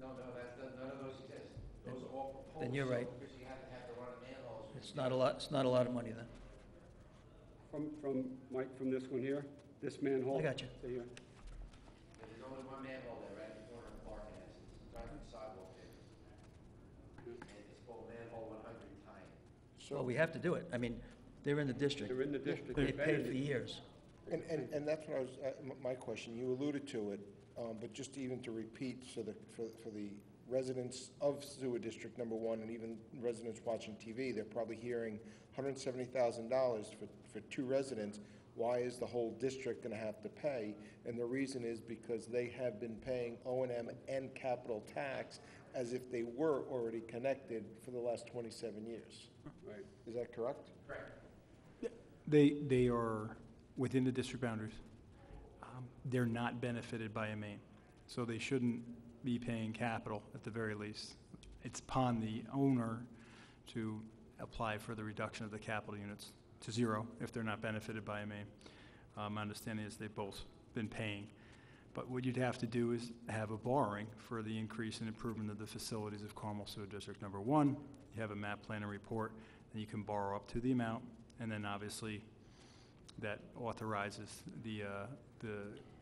No, no, that's, none of those exist, those are all proposed. Then you're right. Because you have to have to run manholes. which It's not a lot, it's not a lot of money then. From, from, Mike, from this one here, this manhole. I got you. to here. There's only one manhole there, right at the corner of Clark and Essex, it's right on the sidewalk there. And it's called manhole one hundred tie-in. Well, we have to do it. I mean, they're in the district. They're in the district. They paid in for years. And, and, and that's what I was, uh, m- my question, you alluded to it, um, but just even to repeat, so that, for, for the residents of sewer district number one, and even residents watching TV, they're probably hearing hundred and seventy thousand dollars for, for two residents, why is the whole district gonna have to pay? And the reason is because they have been paying O and M and capital tax as if they were already connected for the last twenty-seven years. Right. Is that correct? Correct. They, they are within the district boundaries. They're not benefited by a main, so they shouldn't be paying capital at the very least. It's upon the owner to apply for the reduction of the capital units to zero if they're not benefited by a main. Uh, My understanding is they've both been paying. But what you'd have to do is have a borrowing for the increase and improvement of the facilities of Carmel Sewer District Number One. You have a map plan and report, and you can borrow up to the amount, and then obviously that authorizes the, uh, the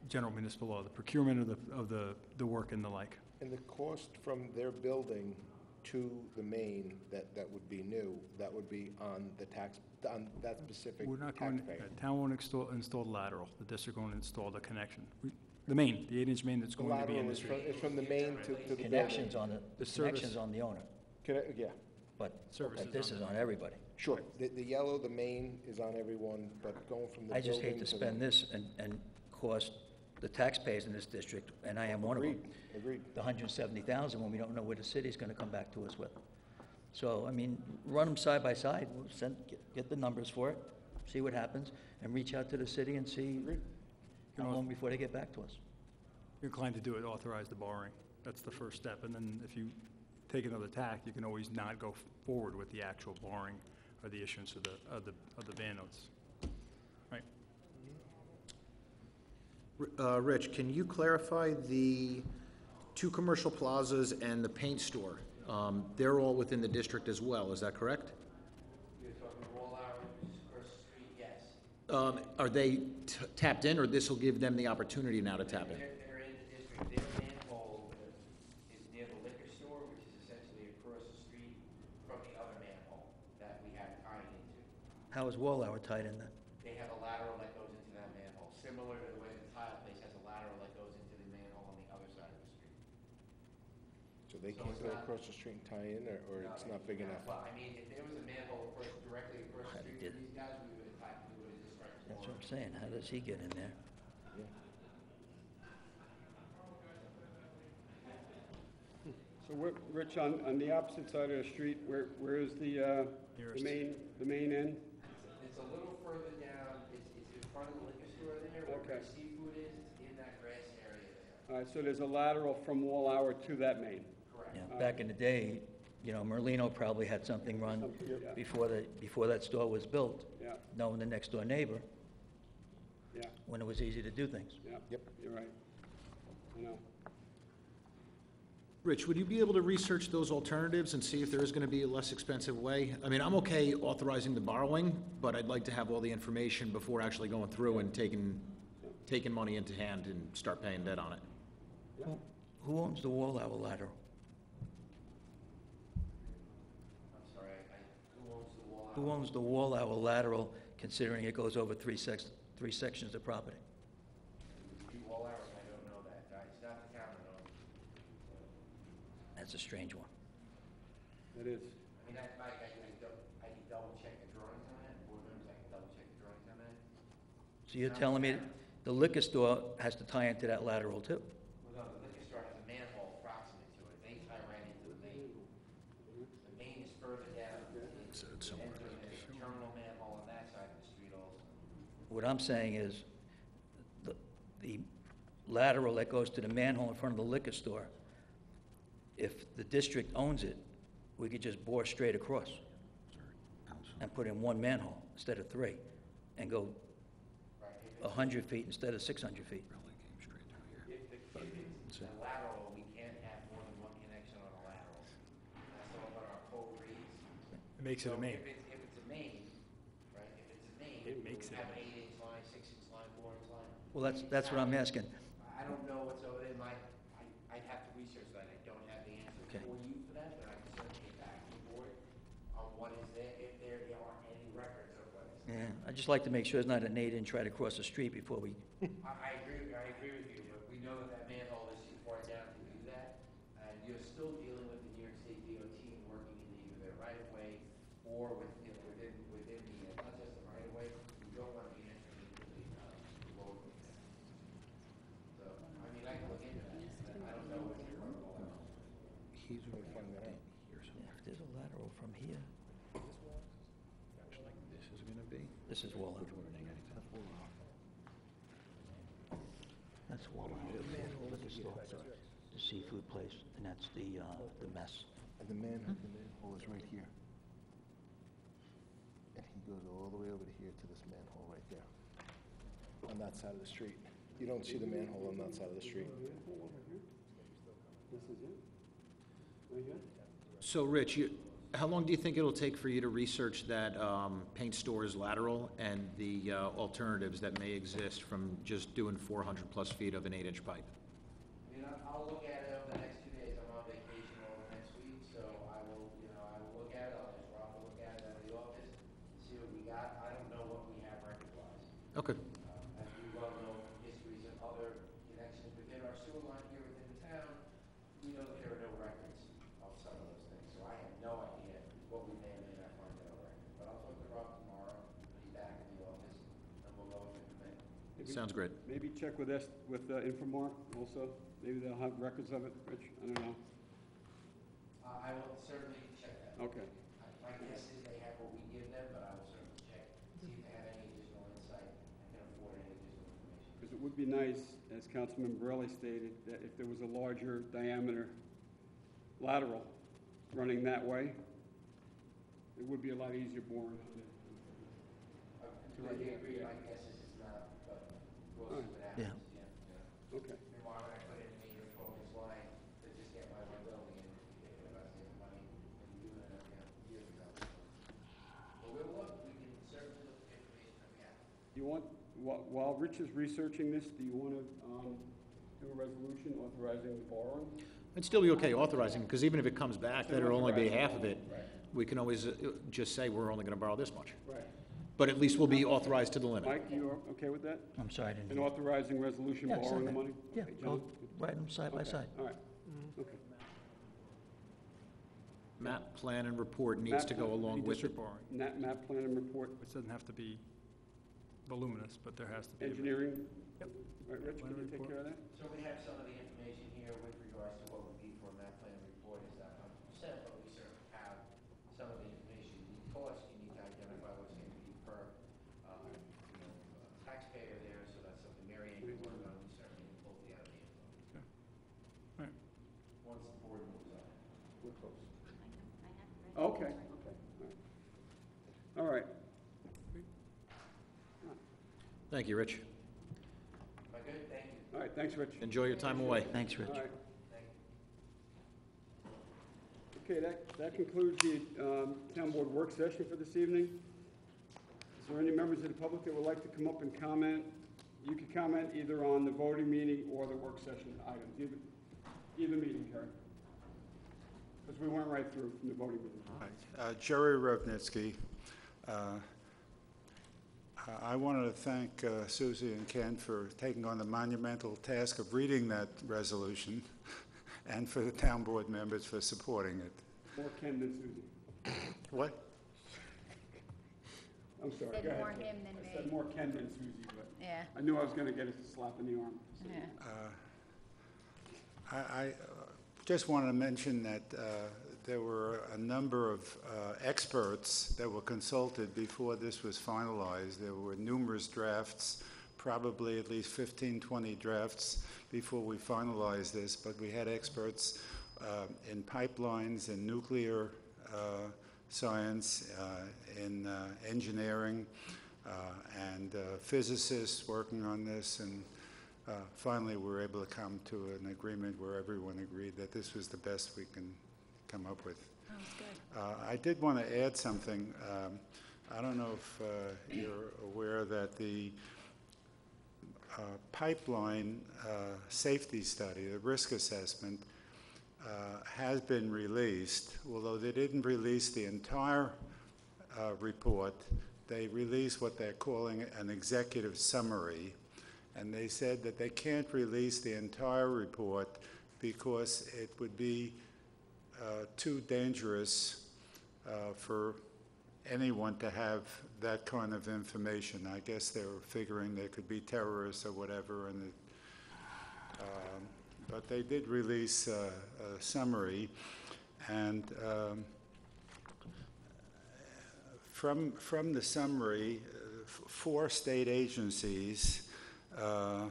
general municipal law, the procurement of the, of the, the work and the like. And the cost from their building to the main, that, that would be new, that would be on the tax, on that specific We're not going, taxpayer. uh, town won't install, install the lateral, the district won't install the connection. We- The main, the eight-inch main that's The going to be in lateral the is from, street. is from the main to, to the building. Connections on the, The the service- connections on the owner, Can Yeah, but Service but is this on is on everybody. sure. The, the yellow, the main is on everyone, but going from the I building just hate to the- spend this and, and cost the taxpayers in this district, and I am one of them. Agreed, agreed. The hundred and seventy thousand when we don't know where the city's gonna come back to us with. So, I mean, run them side by side, we'll send, get, get the numbers for it, see what happens, and reach out to the city and see how long before they get back to us. You're inclined to do it, authorize the borrowing. That's the first step. And then if you take another tack, you can always not go forward with the actual borrowing or the issuance of the, of the, of the ban notes. Uh, Rich, can you clarify the two commercial plazas and the paint store? Um, They're all within the district as well, is that correct? You're talking Wallauer, across street, yes. Um, Are they t- tapped in, or this will give them the opportunity now to tap in? They're, they're in the district, their manhole is near the liquor store, which is essentially across the street from the other manhole that we have tied into. How is Wallauer tied in then? They have a lateral that goes into that manhole, similar to the way the tile place has a lateral that goes into the manhole on the other side of the street. So they So can't it's go not- across the street and tie in, or, or it's not big enough? Well, I mean, if there was a manhole across, directly across the How they street did from these guys, we would have tied, we would have just stretched That's what I'm saying, how does he get in there? So, where- Rich, on, on the opposite side of the street, where, where is the, uh, the Nearest. main, the main end? It's a little further down, it's, it's in front of the liquor store there, where Okay. the seafood is, it's in that grass area there. All right, so there's a lateral from Wallauer to that main. Correct. You know, back in the day, you know, Merlino probably had something run yeah. before the, before that store was built, Yeah, knowing the next door neighbor, yeah, when it was easy to do things. yeah. Yep. You're right. I know. Rich, would you be able to research those alternatives and see if there is going to be a less expensive way? I mean, I'm okay authorizing the borrowing, but I'd like to have all the information before actually going through and taking, taking money into hand and start paying debt on it. Who- Who owns the wall Wallauer lateral? I'm sorry, I, I- who owns the wall? Who owns the wall Wallauer lateral, considering it goes over three sex, three sections of property? Wallauer's, I don't know that, it's not the town that owns. That's a strange one. It is. I mean, I, Mike, I, I don't, I can double check the drawings on that, board members, I can double check the drawings on that. So you're telling me the liquor store has to tie into that lateral too? Well, no, the liquor store has a manhole proximate to it, they tie right into the main. The main is further down, it's, and there's a terminal manhole on that side of the street also. What I'm saying is, the, the lateral that goes to the manhole in front of the liquor store, if the district owns it, we could just bore straight across and put in one manhole instead of three, and go hundred feet instead of six hundred feet. If the, if it's a lateral, we can't have more than one connection on a lateral. That's all what our code reads. It makes it a main. If it's, if it's a main, right, if it's a main. It makes it a main. eight inch line, six inch line, four inch line. Well, that's, that's what I'm asking. I don't know what's over there, Mike, I, I'd have to research that, I don't have the answer Okay. for you for that, but I can certainly get back to the board on what is there, if there are any records of what is. Yeah, I'd just like to make sure it's not an eight-inch right across the street before we, I I agree with you, but we know that that manhole is too far down to do that, and you're still dealing with the New York State DOT and working in either the right of way or with, you know, within, within the, uh, not just the right of way, you don't wanna be entering into the, uh, the road with that. So, I mean, I can look into that, but I don't know what's the protocol. He's Let me find that out. if there's a lateral from here, This is going to be. this is Wallauer. That's Wallauer, liquor store, the seafood place, and that's the, uh, the mess. And the manhole, the manhole is right here. And he goes all the way over to here to this manhole right there, on that side of the street. You don't see the manhole on that side of the street. This is it? Right here? So, Rich, you, how long do you think it'll take for you to research that um, paint store's lateral and the uh, alternatives that may exist from just doing 400-plus feet of an eight-inch pipe? I mean, I'll, look at it over the next two days, I'm on vacation over next week, so I will, you know, I will look at it, I'll just Rob will look at it out of the office, see what we got, I don't know what we have record-wise. Okay. Um, As we well know, from histories of other connections Sounds great. Maybe check with S, with uh, Infomark also, maybe they'll have records of it, Rich, I don't know. Uh, I will certainly check that. Okay, My guess is they have what we give them, but I will certainly check, see if they have any additional insight and can afford any additional information. because it would be nice, as Councilman Borelli stated, that if there was a larger diameter lateral running that way, it would be a lot easier boring. I completely agree, my guess is it's not, but Yeah. happens, yeah. yeah. Okay, Meanwhile, I put in a focus line to just get my one building in, if I save money, and doing it, you know, years ago. But we'll look, we can certainly look at the information that we have. you want, wh- while Rich is researching this, do you want to do a resolution authorizing the borrowing? It'd still be okay authorizing, because even if it comes back, that it'll only be half of it, we can always uh, just say, we're only gonna borrow this much. Right. But at least we'll be authorized to the limit. Mike, you are okay with that? I'm sorry, I didn't And hear. authorizing resolution Yeah, borrowing the second. money? Yeah, Okay, go John? write them side by Okay, side. All right, okay. Map, plan, and report needs to go Map- along with it. District borrowing, Nat, map plan and report, which doesn't have to be voluminous, but there has to be. a- engineering? Yep. All right, Rich, can you take care of that? So we have some of the information here with regards to what would be for a map plan report is not hundred percent, but we certainly have some of the information. Because you need to identify what's going to be per, uh, you know, uh, taxpayer there, so that's something Mary Ann can work on, we certainly can pull together the info. Right. Once the board moves on. We're close. Okay, okay, all right. All right, Thank you, Rich. Am I good? Thank you. all right, thanks, Rich. Enjoy your time away. Thanks, Rich. All right. Okay, that, that concludes the um, town board work session for this evening. Is there any members of the public that would like to come up and comment? You can comment either on the voting meeting or the work session items, either, either meeting, Karen. Because we went right through from the voting meeting. Uh, Jerry Revnitsky. Uh, I wanted to thank uh, Susie and Ken for taking on the monumental task of reading that resolution, (laughs) and for the town board members for supporting it. More Ken than Susie. What? I'm sorry, Said go ahead. more him than I me. said more Ken than Susie, but Yeah, I knew I was going to get a slap in the arm. yeah. I I, uh, just wanted to mention that uh, there were a number of uh, experts that were consulted before this was finalized. There were numerous drafts, probably at least 15, 20 drafts before we finalized this, but we had experts uh, in pipelines, in nuclear uh, science, uh, in uh, engineering, and physicists working on this, and uh, finally, we were able to come to an agreement where everyone agreed that this was the best we can come up with. Good. Uh, I did want to add something. Um, I don't know if uh, you're aware that the uh, pipeline uh, safety study, the risk assessment, uh, has been released, although they didn't release the entire uh, report. They released what they're calling an executive summary, and they said that they can't release the entire report because it would be too dangerous uh, for anyone to have that kind of information. I guess they were figuring they could be terrorists or whatever, and it, um, but they did release uh, a summary, and um, from from the summary, uh, four state agencies. Uh,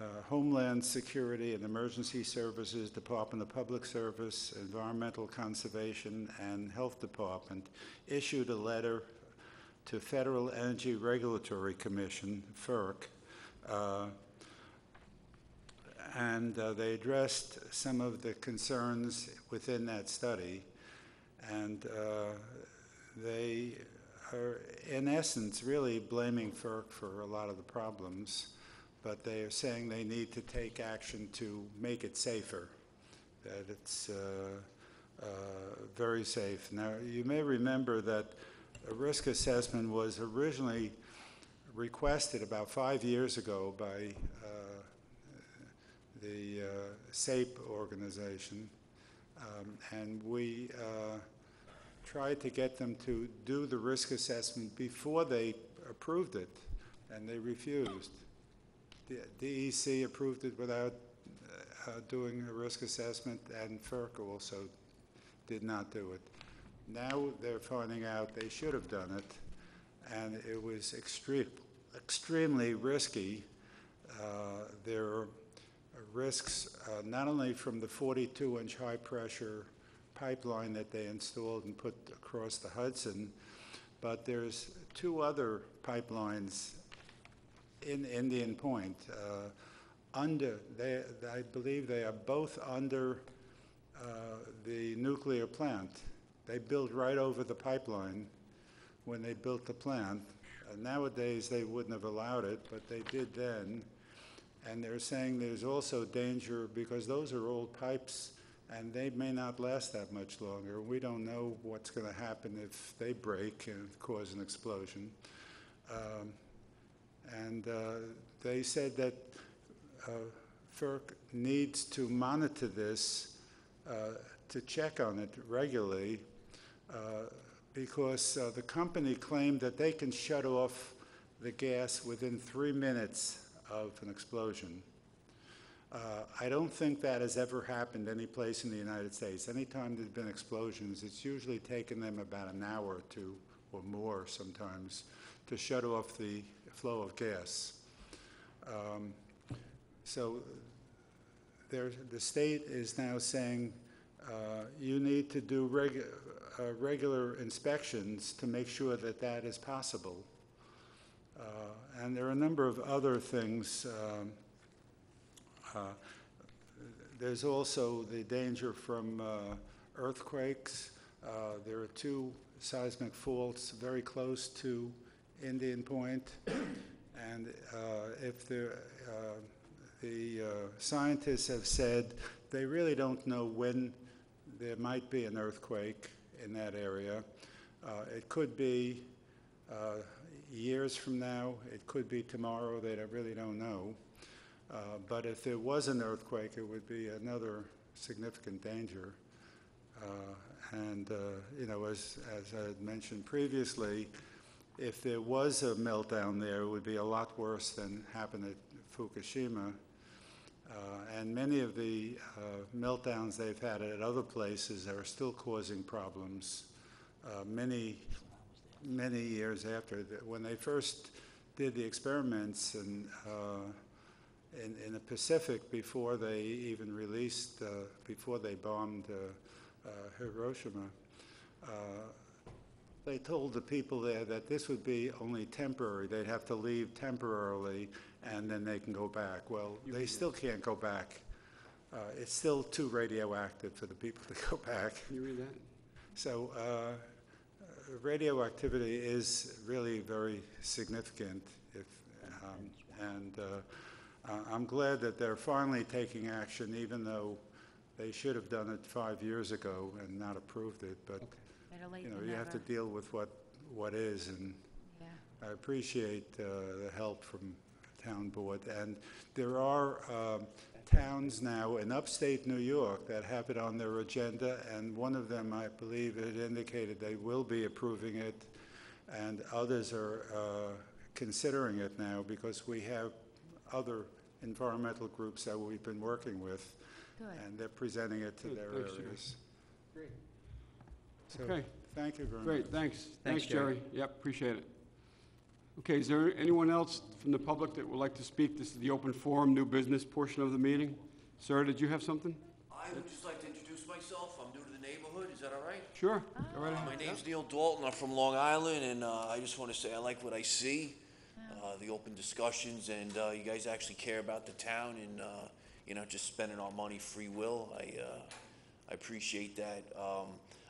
uh, Homeland Security and Emergency Services, Department of Public Service, Environmental Conservation, and Health Department issued a letter to Federal Energy Regulatory Commission, FERC, uh, and uh, they addressed some of the concerns within that study, and uh, they are, in essence, really blaming FERC for a lot of the problems but they are saying they need to take action to make it safer, that it's uh, uh, very safe. Now, you may remember that a risk assessment was originally requested about five years ago by uh, the uh, SAPE organization, um, and we uh, tried to get them to do the risk assessment before they approved it and they refused. The DEC approved it without uh, doing a risk assessment, and FERC also did not do it. Now they're finding out they should have done it, and it was extreme, extremely risky. Uh, There are risks uh, not only from the 42-inch high-pressure pipeline that they installed and put across the Hudson, but there's two other pipelines in Indian Point, uh, under, they, I believe they are both under uh, the nuclear plant. They built right over the pipeline when they built the plant. Uh, Nowadays, they wouldn't have allowed it, but they did then. And they're saying there's also danger because those are old pipes and they may not last that much longer. We don't know what's going to happen if they break and cause an explosion. Um, and uh, they said that uh, FERC needs to monitor this, uh, to check on it regularly, because the company claimed that they can shut off the gas within three minutes of an explosion. Uh, I don't think that has ever happened any place in the United States. Anytime there's been explosions, it's usually taken them about an hour or two, or more sometimes, to shut off the flow of gas. Um, So there, the state is now saying, uh, you need to do regu- uh, regular inspections to make sure that that is possible. Uh, And there are a number of other things. um, uh, There's also the danger from uh, earthquakes. Uh, There are two seismic faults very close to Indian And uh, if the, uh, the uh, scientists have said they really don't know when there might be an earthquake in that area. It could be years from now, it could be tomorrow, they really don't know. Uh, But if there was an earthquake, it would be another significant danger. Uh, And, uh, you know, as, as I had mentioned previously, if there was a meltdown there, it would be a lot worse than happened at Fukushima. Uh, And many of the uh, meltdowns they've had at other places are still causing problems uh, many, many years after. When they first did the experiments in, uh, in, in the Pacific before they even released, uh, before they bombed uh, Hiroshima, they told the people there that this would be only temporary. They'd have to leave temporarily, and then they can go back. Well, they still can't go back. Uh, It's still too radioactive for the people (laughs) to go back. Can you read that? So uh, radioactivity is really very significant, if, um, and uh, I'm glad that they're finally taking action, even though they should have done it five years ago and not approved it, but, Better late you know, than you have to deal with what, what is, and Yeah. I appreciate uh, the help from town board. And there are um, towns now in upstate New York that have it on their agenda, and one of them, I believe, had indicated they will be approving it, and others are uh, considering it now because we have other environmental groups that we've been working with, Good. and they're presenting it to Good, their thanks, Jerry. areas. Great. So, Okay. Thank you very much. Great, thanks. Thanks, Jerry. Jerry. Yep, appreciate it. Okay, is there anyone else from the public that would like to speak? This is the open forum, new business portion of the meeting. Sir, did you have something? I would just like to introduce myself. I'm new to the neighborhood. Is that all right? Sure, go right ahead. My name's Neil Dalton. I'm from Long Island, and uh, I just want to say I like what I see, uh, the open discussions, and uh, you guys actually care about the town and, uh, you know, just spending our money free will. I, uh, I appreciate that. Um,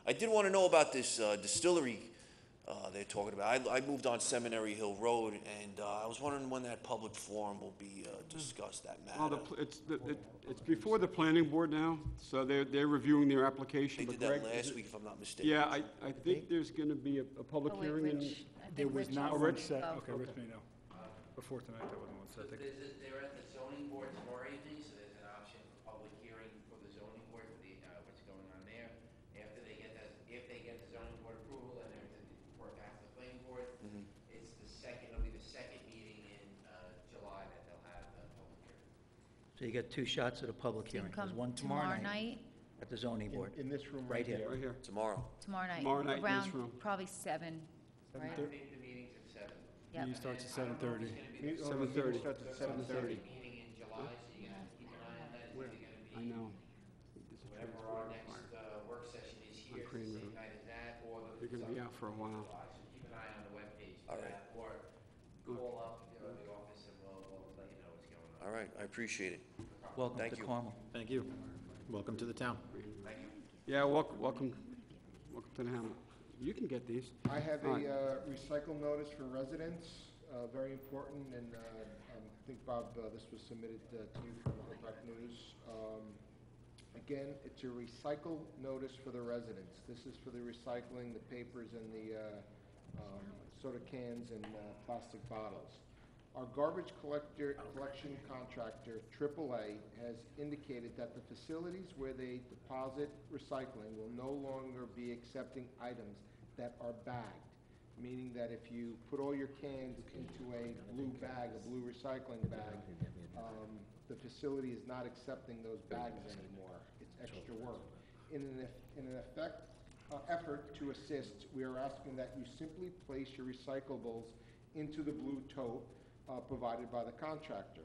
I did want to know about this uh, distillery uh, they're talking about. I, I moved on Seminary Hill Road, and uh, I was wondering when that public forum will be uh, discussed, that Well, the matter. pl- it's, the- it- it's before the planning board now, so they're, they're reviewing their application. They but did that Greg, is last week, if I'm not mistaken. Yeah, I, I think there's gonna be a, a public Oh, wait, hearing in, Rich, I There was Rich not has one set, go. okay, Rich me, know. Before tonight, there wasn't one set. They- They're at the zoning board tomorrow evening, so there's an option for public hearing for the zoning board, for the, uh, what's going on there. After they get that, if they get the zoning board approval and everything, report back to the planning board, it's the second, it'll be the second meeting in So you get two shots at a public hearing. There's come one tomorrow night at the zoning board. In this room Right right here. here. Right here. Tomorrow. Tomorrow night. Tomorrow night in this Around room. probably seven, right? I think the meeting's at seven. Yep. Meeting starts at seven thirty. Meet- the 7:30. meeting starts at 7:30. Meeting in July, so you have to keep an eye on that. It's either I gonna be know. whatever our next, uh, work session is here, it's the Crane same Road. night as that, or the. They're gonna be out for a while. July, So keep an eye on the webpage All for right. that, or call up, you know, the office and we'll, we'll let you know what's going on. All right, I appreciate it. Welcome Thank to you. Carmel. Thank you. Welcome to the town. Yeah, welcome, welcome, welcome to the Hamlet. You can get these. I have All right. a uh, recycle notice for residents, uh, very important, and uh, I think, Bob, uh, this was submitted uh, to you from the Hilltop News. Um, Again, it's a recycle notice for the residents. This is for the recycling, the papers, and the uh, um, soda cans and uh, plastic bottles. Our garbage collector, collection contractor, AAA, has indicated that the facilities where they deposit recycling will no longer be accepting items that are bagged, meaning that if you put all your cans into a blue bag, a blue recycling bag, um, the facility is not accepting those bags anymore. It's extra work. In an, in an effect, uh, effort to assist, we are asking that you simply place your recyclables into the blue tote uh, provided by the contractor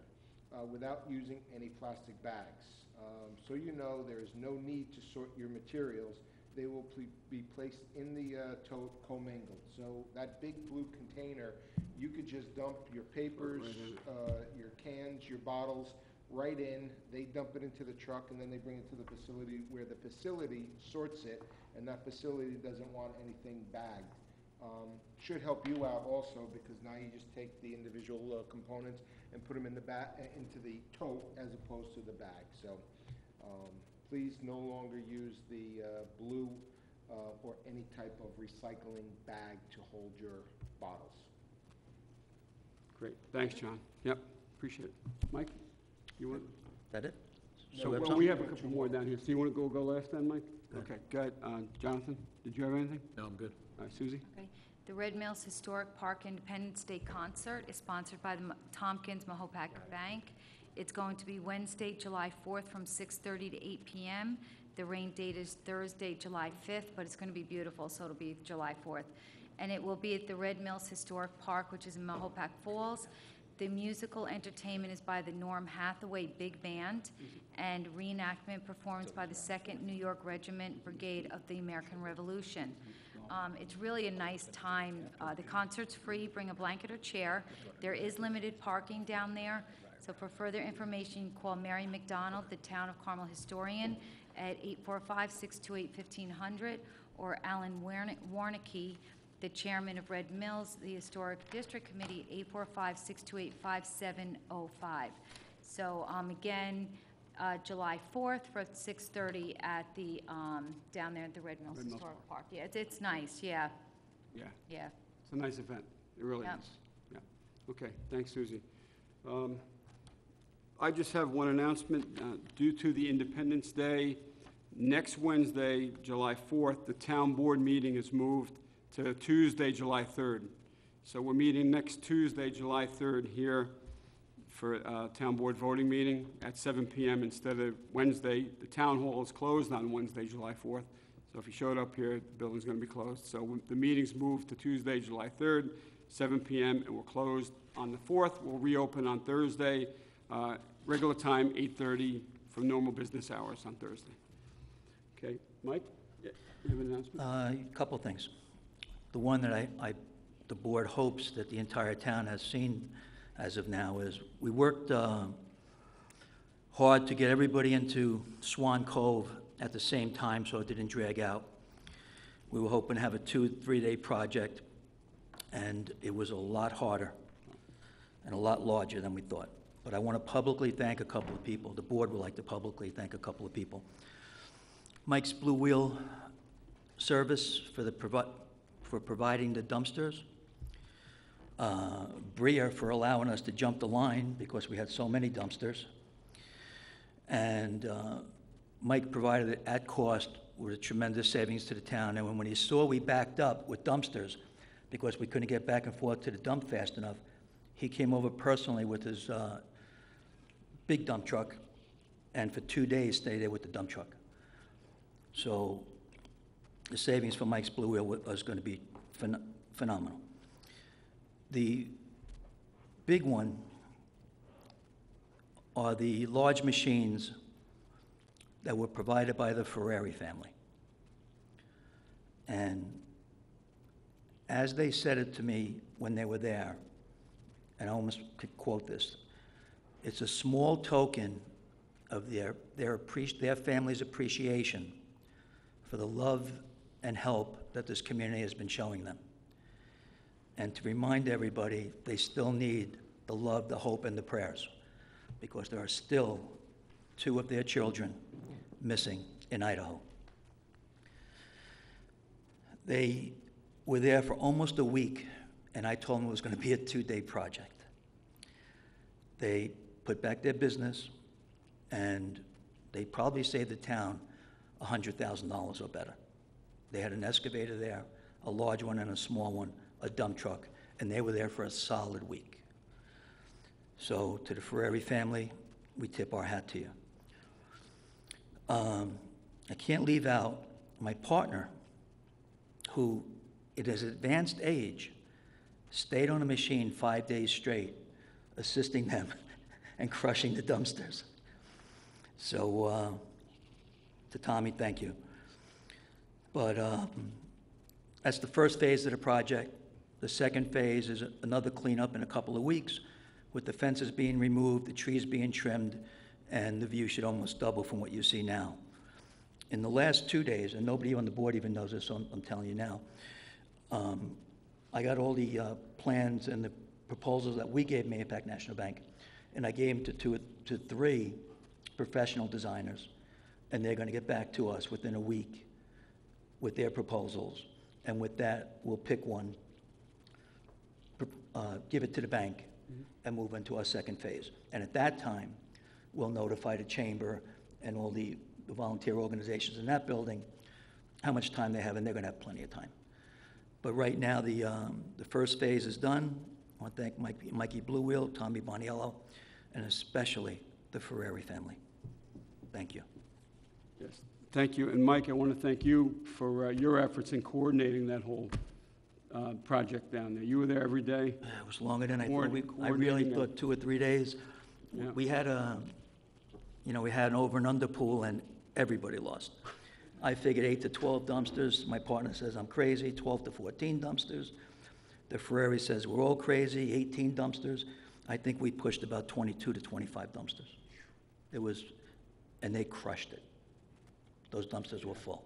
uh, without using any plastic bags. Um, So you know, there is no need to sort your materials. They will be placed in the uh, tote commingled. So that big blue container, you could just dump your papers, uh, your cans, your bottles right in. They dump it into the truck and then they bring it to the facility where the facility sorts it and that facility doesn't want anything bagged. Um, Should help you out also, because now you just take the individual uh, components and put them in the ba, uh, into the tote as opposed to the bag. So, um, please no longer use the, uh, blue, uh, or any type of recycling bag to hold your bottles. Great, thanks, John. Yep, appreciate it. Mike, you want? That it? So, So we have well, we have a couple more down here. So you want to go, go last then, Mike? Okay, go ahead. Uh, Jonathan, did you have anything? No, I'm good. All right, Suzie? Okay. The Red Mills Historic Park Independence Day Concert is sponsored by the M- Tompkins Mahopac Bank. It's going to be Wednesday, July 4th, from 6:30 to 8 p.m. The rain date is Thursday, July 5th, but it's going to be beautiful, so it'll be July 4th. And it will be at the Red Mills Historic Park, which is in Mahopac Falls. The musical entertainment is by the Norm Hathaway Big Band, and reenactment performance by the Second New York Regiment Brigade of the American Revolution. Um, It's really a nice time. Uh, The concert's free, bring a blanket or chair. There is limited parking down there, so for further information, call Mary McDonald, the Town of Carmel historian, at 845-628-1500, or Alan Warn- Warnicki, the chairman of Red Mills, the Historic District Committee, 845-628-5705. So um, again, uh, July 4th for 6:30 at the, um, down there at the Red Mills Red Mills Historic Park. Yeah, it's- it's nice, yeah, Yeah, yeah. it's a nice event. It really Yep. is. Yeah. Okay, thanks, Susie. Um, I just have one announcement. Uh, Due to the Independence Day, next Wednesday, July 4th, the town board meeting is moved to Tuesday, July 3rd. So we're meeting next Tuesday, July 3rd, here for a town board voting meeting at 7 PM instead of Wednesday. The town hall is closed on Wednesday, July 4th. So if you showed up here, the building's going to be closed. So the meeting's moved to Tuesday, July 3rd, 7 PM, and we're closed on the 4th. We'll reopen on Thursday, uh, regular time, 8:30, from normal business hours on Thursday. Okay, Mike, Yeah, you have an announcement? Uh, A couple things. The one that I, I, the board hopes that the entire town has seen as of now is, we worked uh, hard to get everybody into Swan Cove at the same time, so it didn't drag out. We were hoping to have a two, three-day project, and it was a lot harder and a lot larger than we thought. But I want to publicly thank a couple of people. The board would like to publicly thank a couple of people. Mike's Blue Wheel Service for the, provi- for providing the dumpsters. Uh, Bria for allowing us to jump the line because we had so many dumpsters. And uh, Mike provided it at cost with a tremendous savings to the town. And when he saw we backed up with dumpsters, because we couldn't get back and forth to the dump fast enough, he came over personally with his uh, big dump truck and for two days stayed there with the dump truck. So the savings for Mike's Blue Wheel was going to be phen- phenomenal. The big one are the large machines that were provided by the Ferrari family. And as they said it to me when they were there, and I almost could quote this, it's a small token of their, their, their family's appreciation for the love and help that this community has been showing them. And to remind everybody, they still need the love, the hope, and the prayers, because there are still two of their children missing in Idaho. They were there for almost a week, and I told them it was going to be a two-day project. They put back their business, and they probably saved the town $100,000 or better. They had an excavator there, a large one and a small one, a dump truck, and they were there for a solid week. So to the Ferrari family, we tip our hat to you. Um, I can't leave out my partner, who, at his advanced age, stayed on a machine five days straight, assisting them (laughs) and crushing the dumpsters. So, uh, to Tommy, thank you. But um, that's the first phase of the project. The second phase is another cleanup in a couple of weeks, with the fences being removed, the trees being trimmed, and the view should almost double from what you see now. In the last two days, and nobody on the board even knows this, so I'm, I'm telling you now, um, I got all the uh, plans and the proposals that we gave Mahopac National Bank, and I gave them to two, to three professional designers, and they're gonna get back to us within a week with their proposals. And with that, we'll pick one, uh, give it to the bank, and move into our second phase. And at that time, we'll notify the chamber and all the the volunteer organizations in that building how much time they have, and they're gonna have plenty of time. But right now, the, um, the first phase is done. I want to thank Mike, Mikey Blue Wheel, Tommy Boniello, and especially the Ferrari family. Thank you. Yes, thank you. And Mike, I want to thank you for uh, your efforts in coordinating that whole uh, project down there. You were there every day. It was longer than I thought. We, I really coordinating thought two or three days. Yeah. We had a, you know, we had an over and under pool and everybody lost. I figured eight to 12 dumpsters. My partner says I'm crazy, 12 to 14 dumpsters. The Ferrari says we're all crazy, 18 dumpsters. I think we pushed about 22 to 25 dumpsters. It was, and they crushed it. Those dumpsters were full.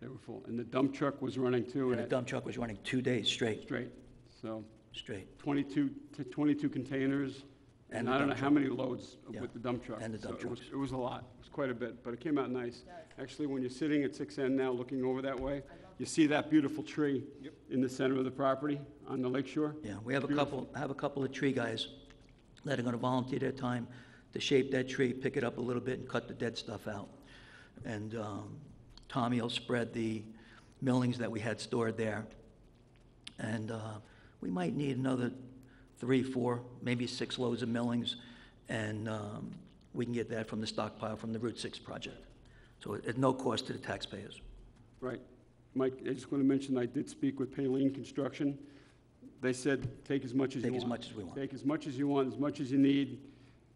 Yeah, they were full. And the dump truck was running too And the at dump truck was running two days straight, straight. So straight. 22, to 22 containers, And and the I don't know dump how many loads Yeah. with the dump truck. And the dump So it was- trucks. It was a lot. It was quite a bit, but it came out nice. Actually, when you're sitting at 6N now, looking over that way, you see that beautiful tree in the center of the property on the lake shore? Yeah, we have a couple, I have a couple of tree guys that are gonna volunteer their time to shape that tree, pick it up a little bit and cut the dead stuff out. And, um, Tommy will spread the millings that we had stored there. And, uh, we might need another three, four, maybe six loads of millings. And, um, we can get that from the stockpile from the Route Six project. So at no cost to the taxpayers. Right. Mike, I just want to mention, I did speak with Payleen Construction. They said, take as much as you Take want. as much as we want. Take as much as you want, as much as you need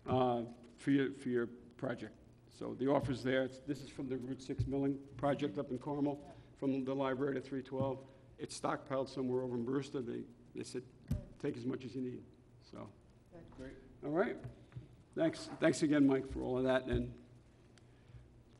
uh, for your, for your project. So the offer's there. It's- This is from the Route 6 milling project up in Carmel, from the library to 312. It's stockpiled somewhere over in Brewster. They, they said, take as much as you need, so. Great. All right. Thanks, thanks again, Mike, for all of that, and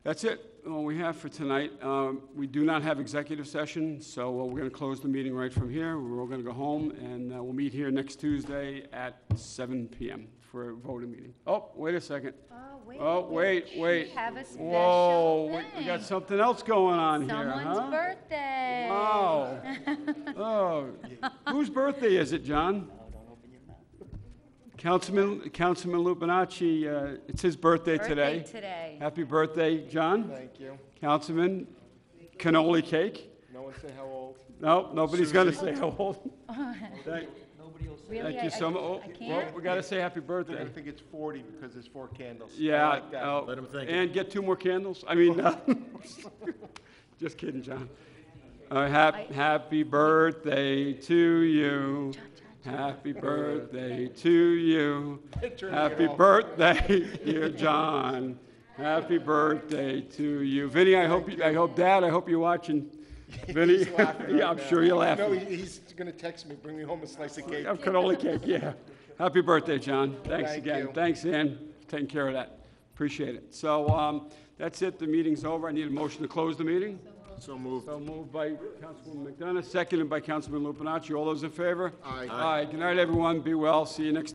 that's it, all we have for tonight. Um, We do not have executive session, so uh, we're going to close the meeting right from here. We're all going to go home, and uh, we'll meet here next Tuesday at 7 PM for a voting meeting. Oh, wait a second. Oh, wait. Oh, wait, wait. We have a special Whoa, we- we got thing. something else going on here, Someone's huh? birthday. Wow. (laughs) Oh, whose birthday is it, John? Councilman, Councilman Lupinacci, uh, it's his birthday today. Birthday today. Happy birthday, John. Thank you. Councilman, cannoli cake? No one say how old? No, nobody's gonna say how old. (laughs) Thank- Nobody will Really? Thank I- you I- so much. Oh, I Well, can't? we gotta say happy They're birthday. gonna think it's forty because there's four candles. I Yeah. like that. oh, Let 'em think. And get two more candles? I mean, (laughs) uh, just kidding, John. Uh, hap- Happy birthday to you. Happy birthday to you. Happy birthday, dear John. Happy birthday to you. Vinny, I hope, you- I hope, Dad, I hope you're watching. (laughs) Vinny? He's laughing right Yeah, I'm now. sure you're No, laughing. he- he's gonna text me, bring me home a slice of cake. Of cannoli cake, yeah. Happy birthday, John. Thanks Thank again. you. Thanks, Ann, for taking care of that. Appreciate it. So, um, that's it, the meeting's over. I need a motion to close the meeting. So moved. So moved by Councilwoman McDonough, seconded by Councilman Lupinacci. All those in favor? Aye. Aye. Good night, everyone. Be well. See you next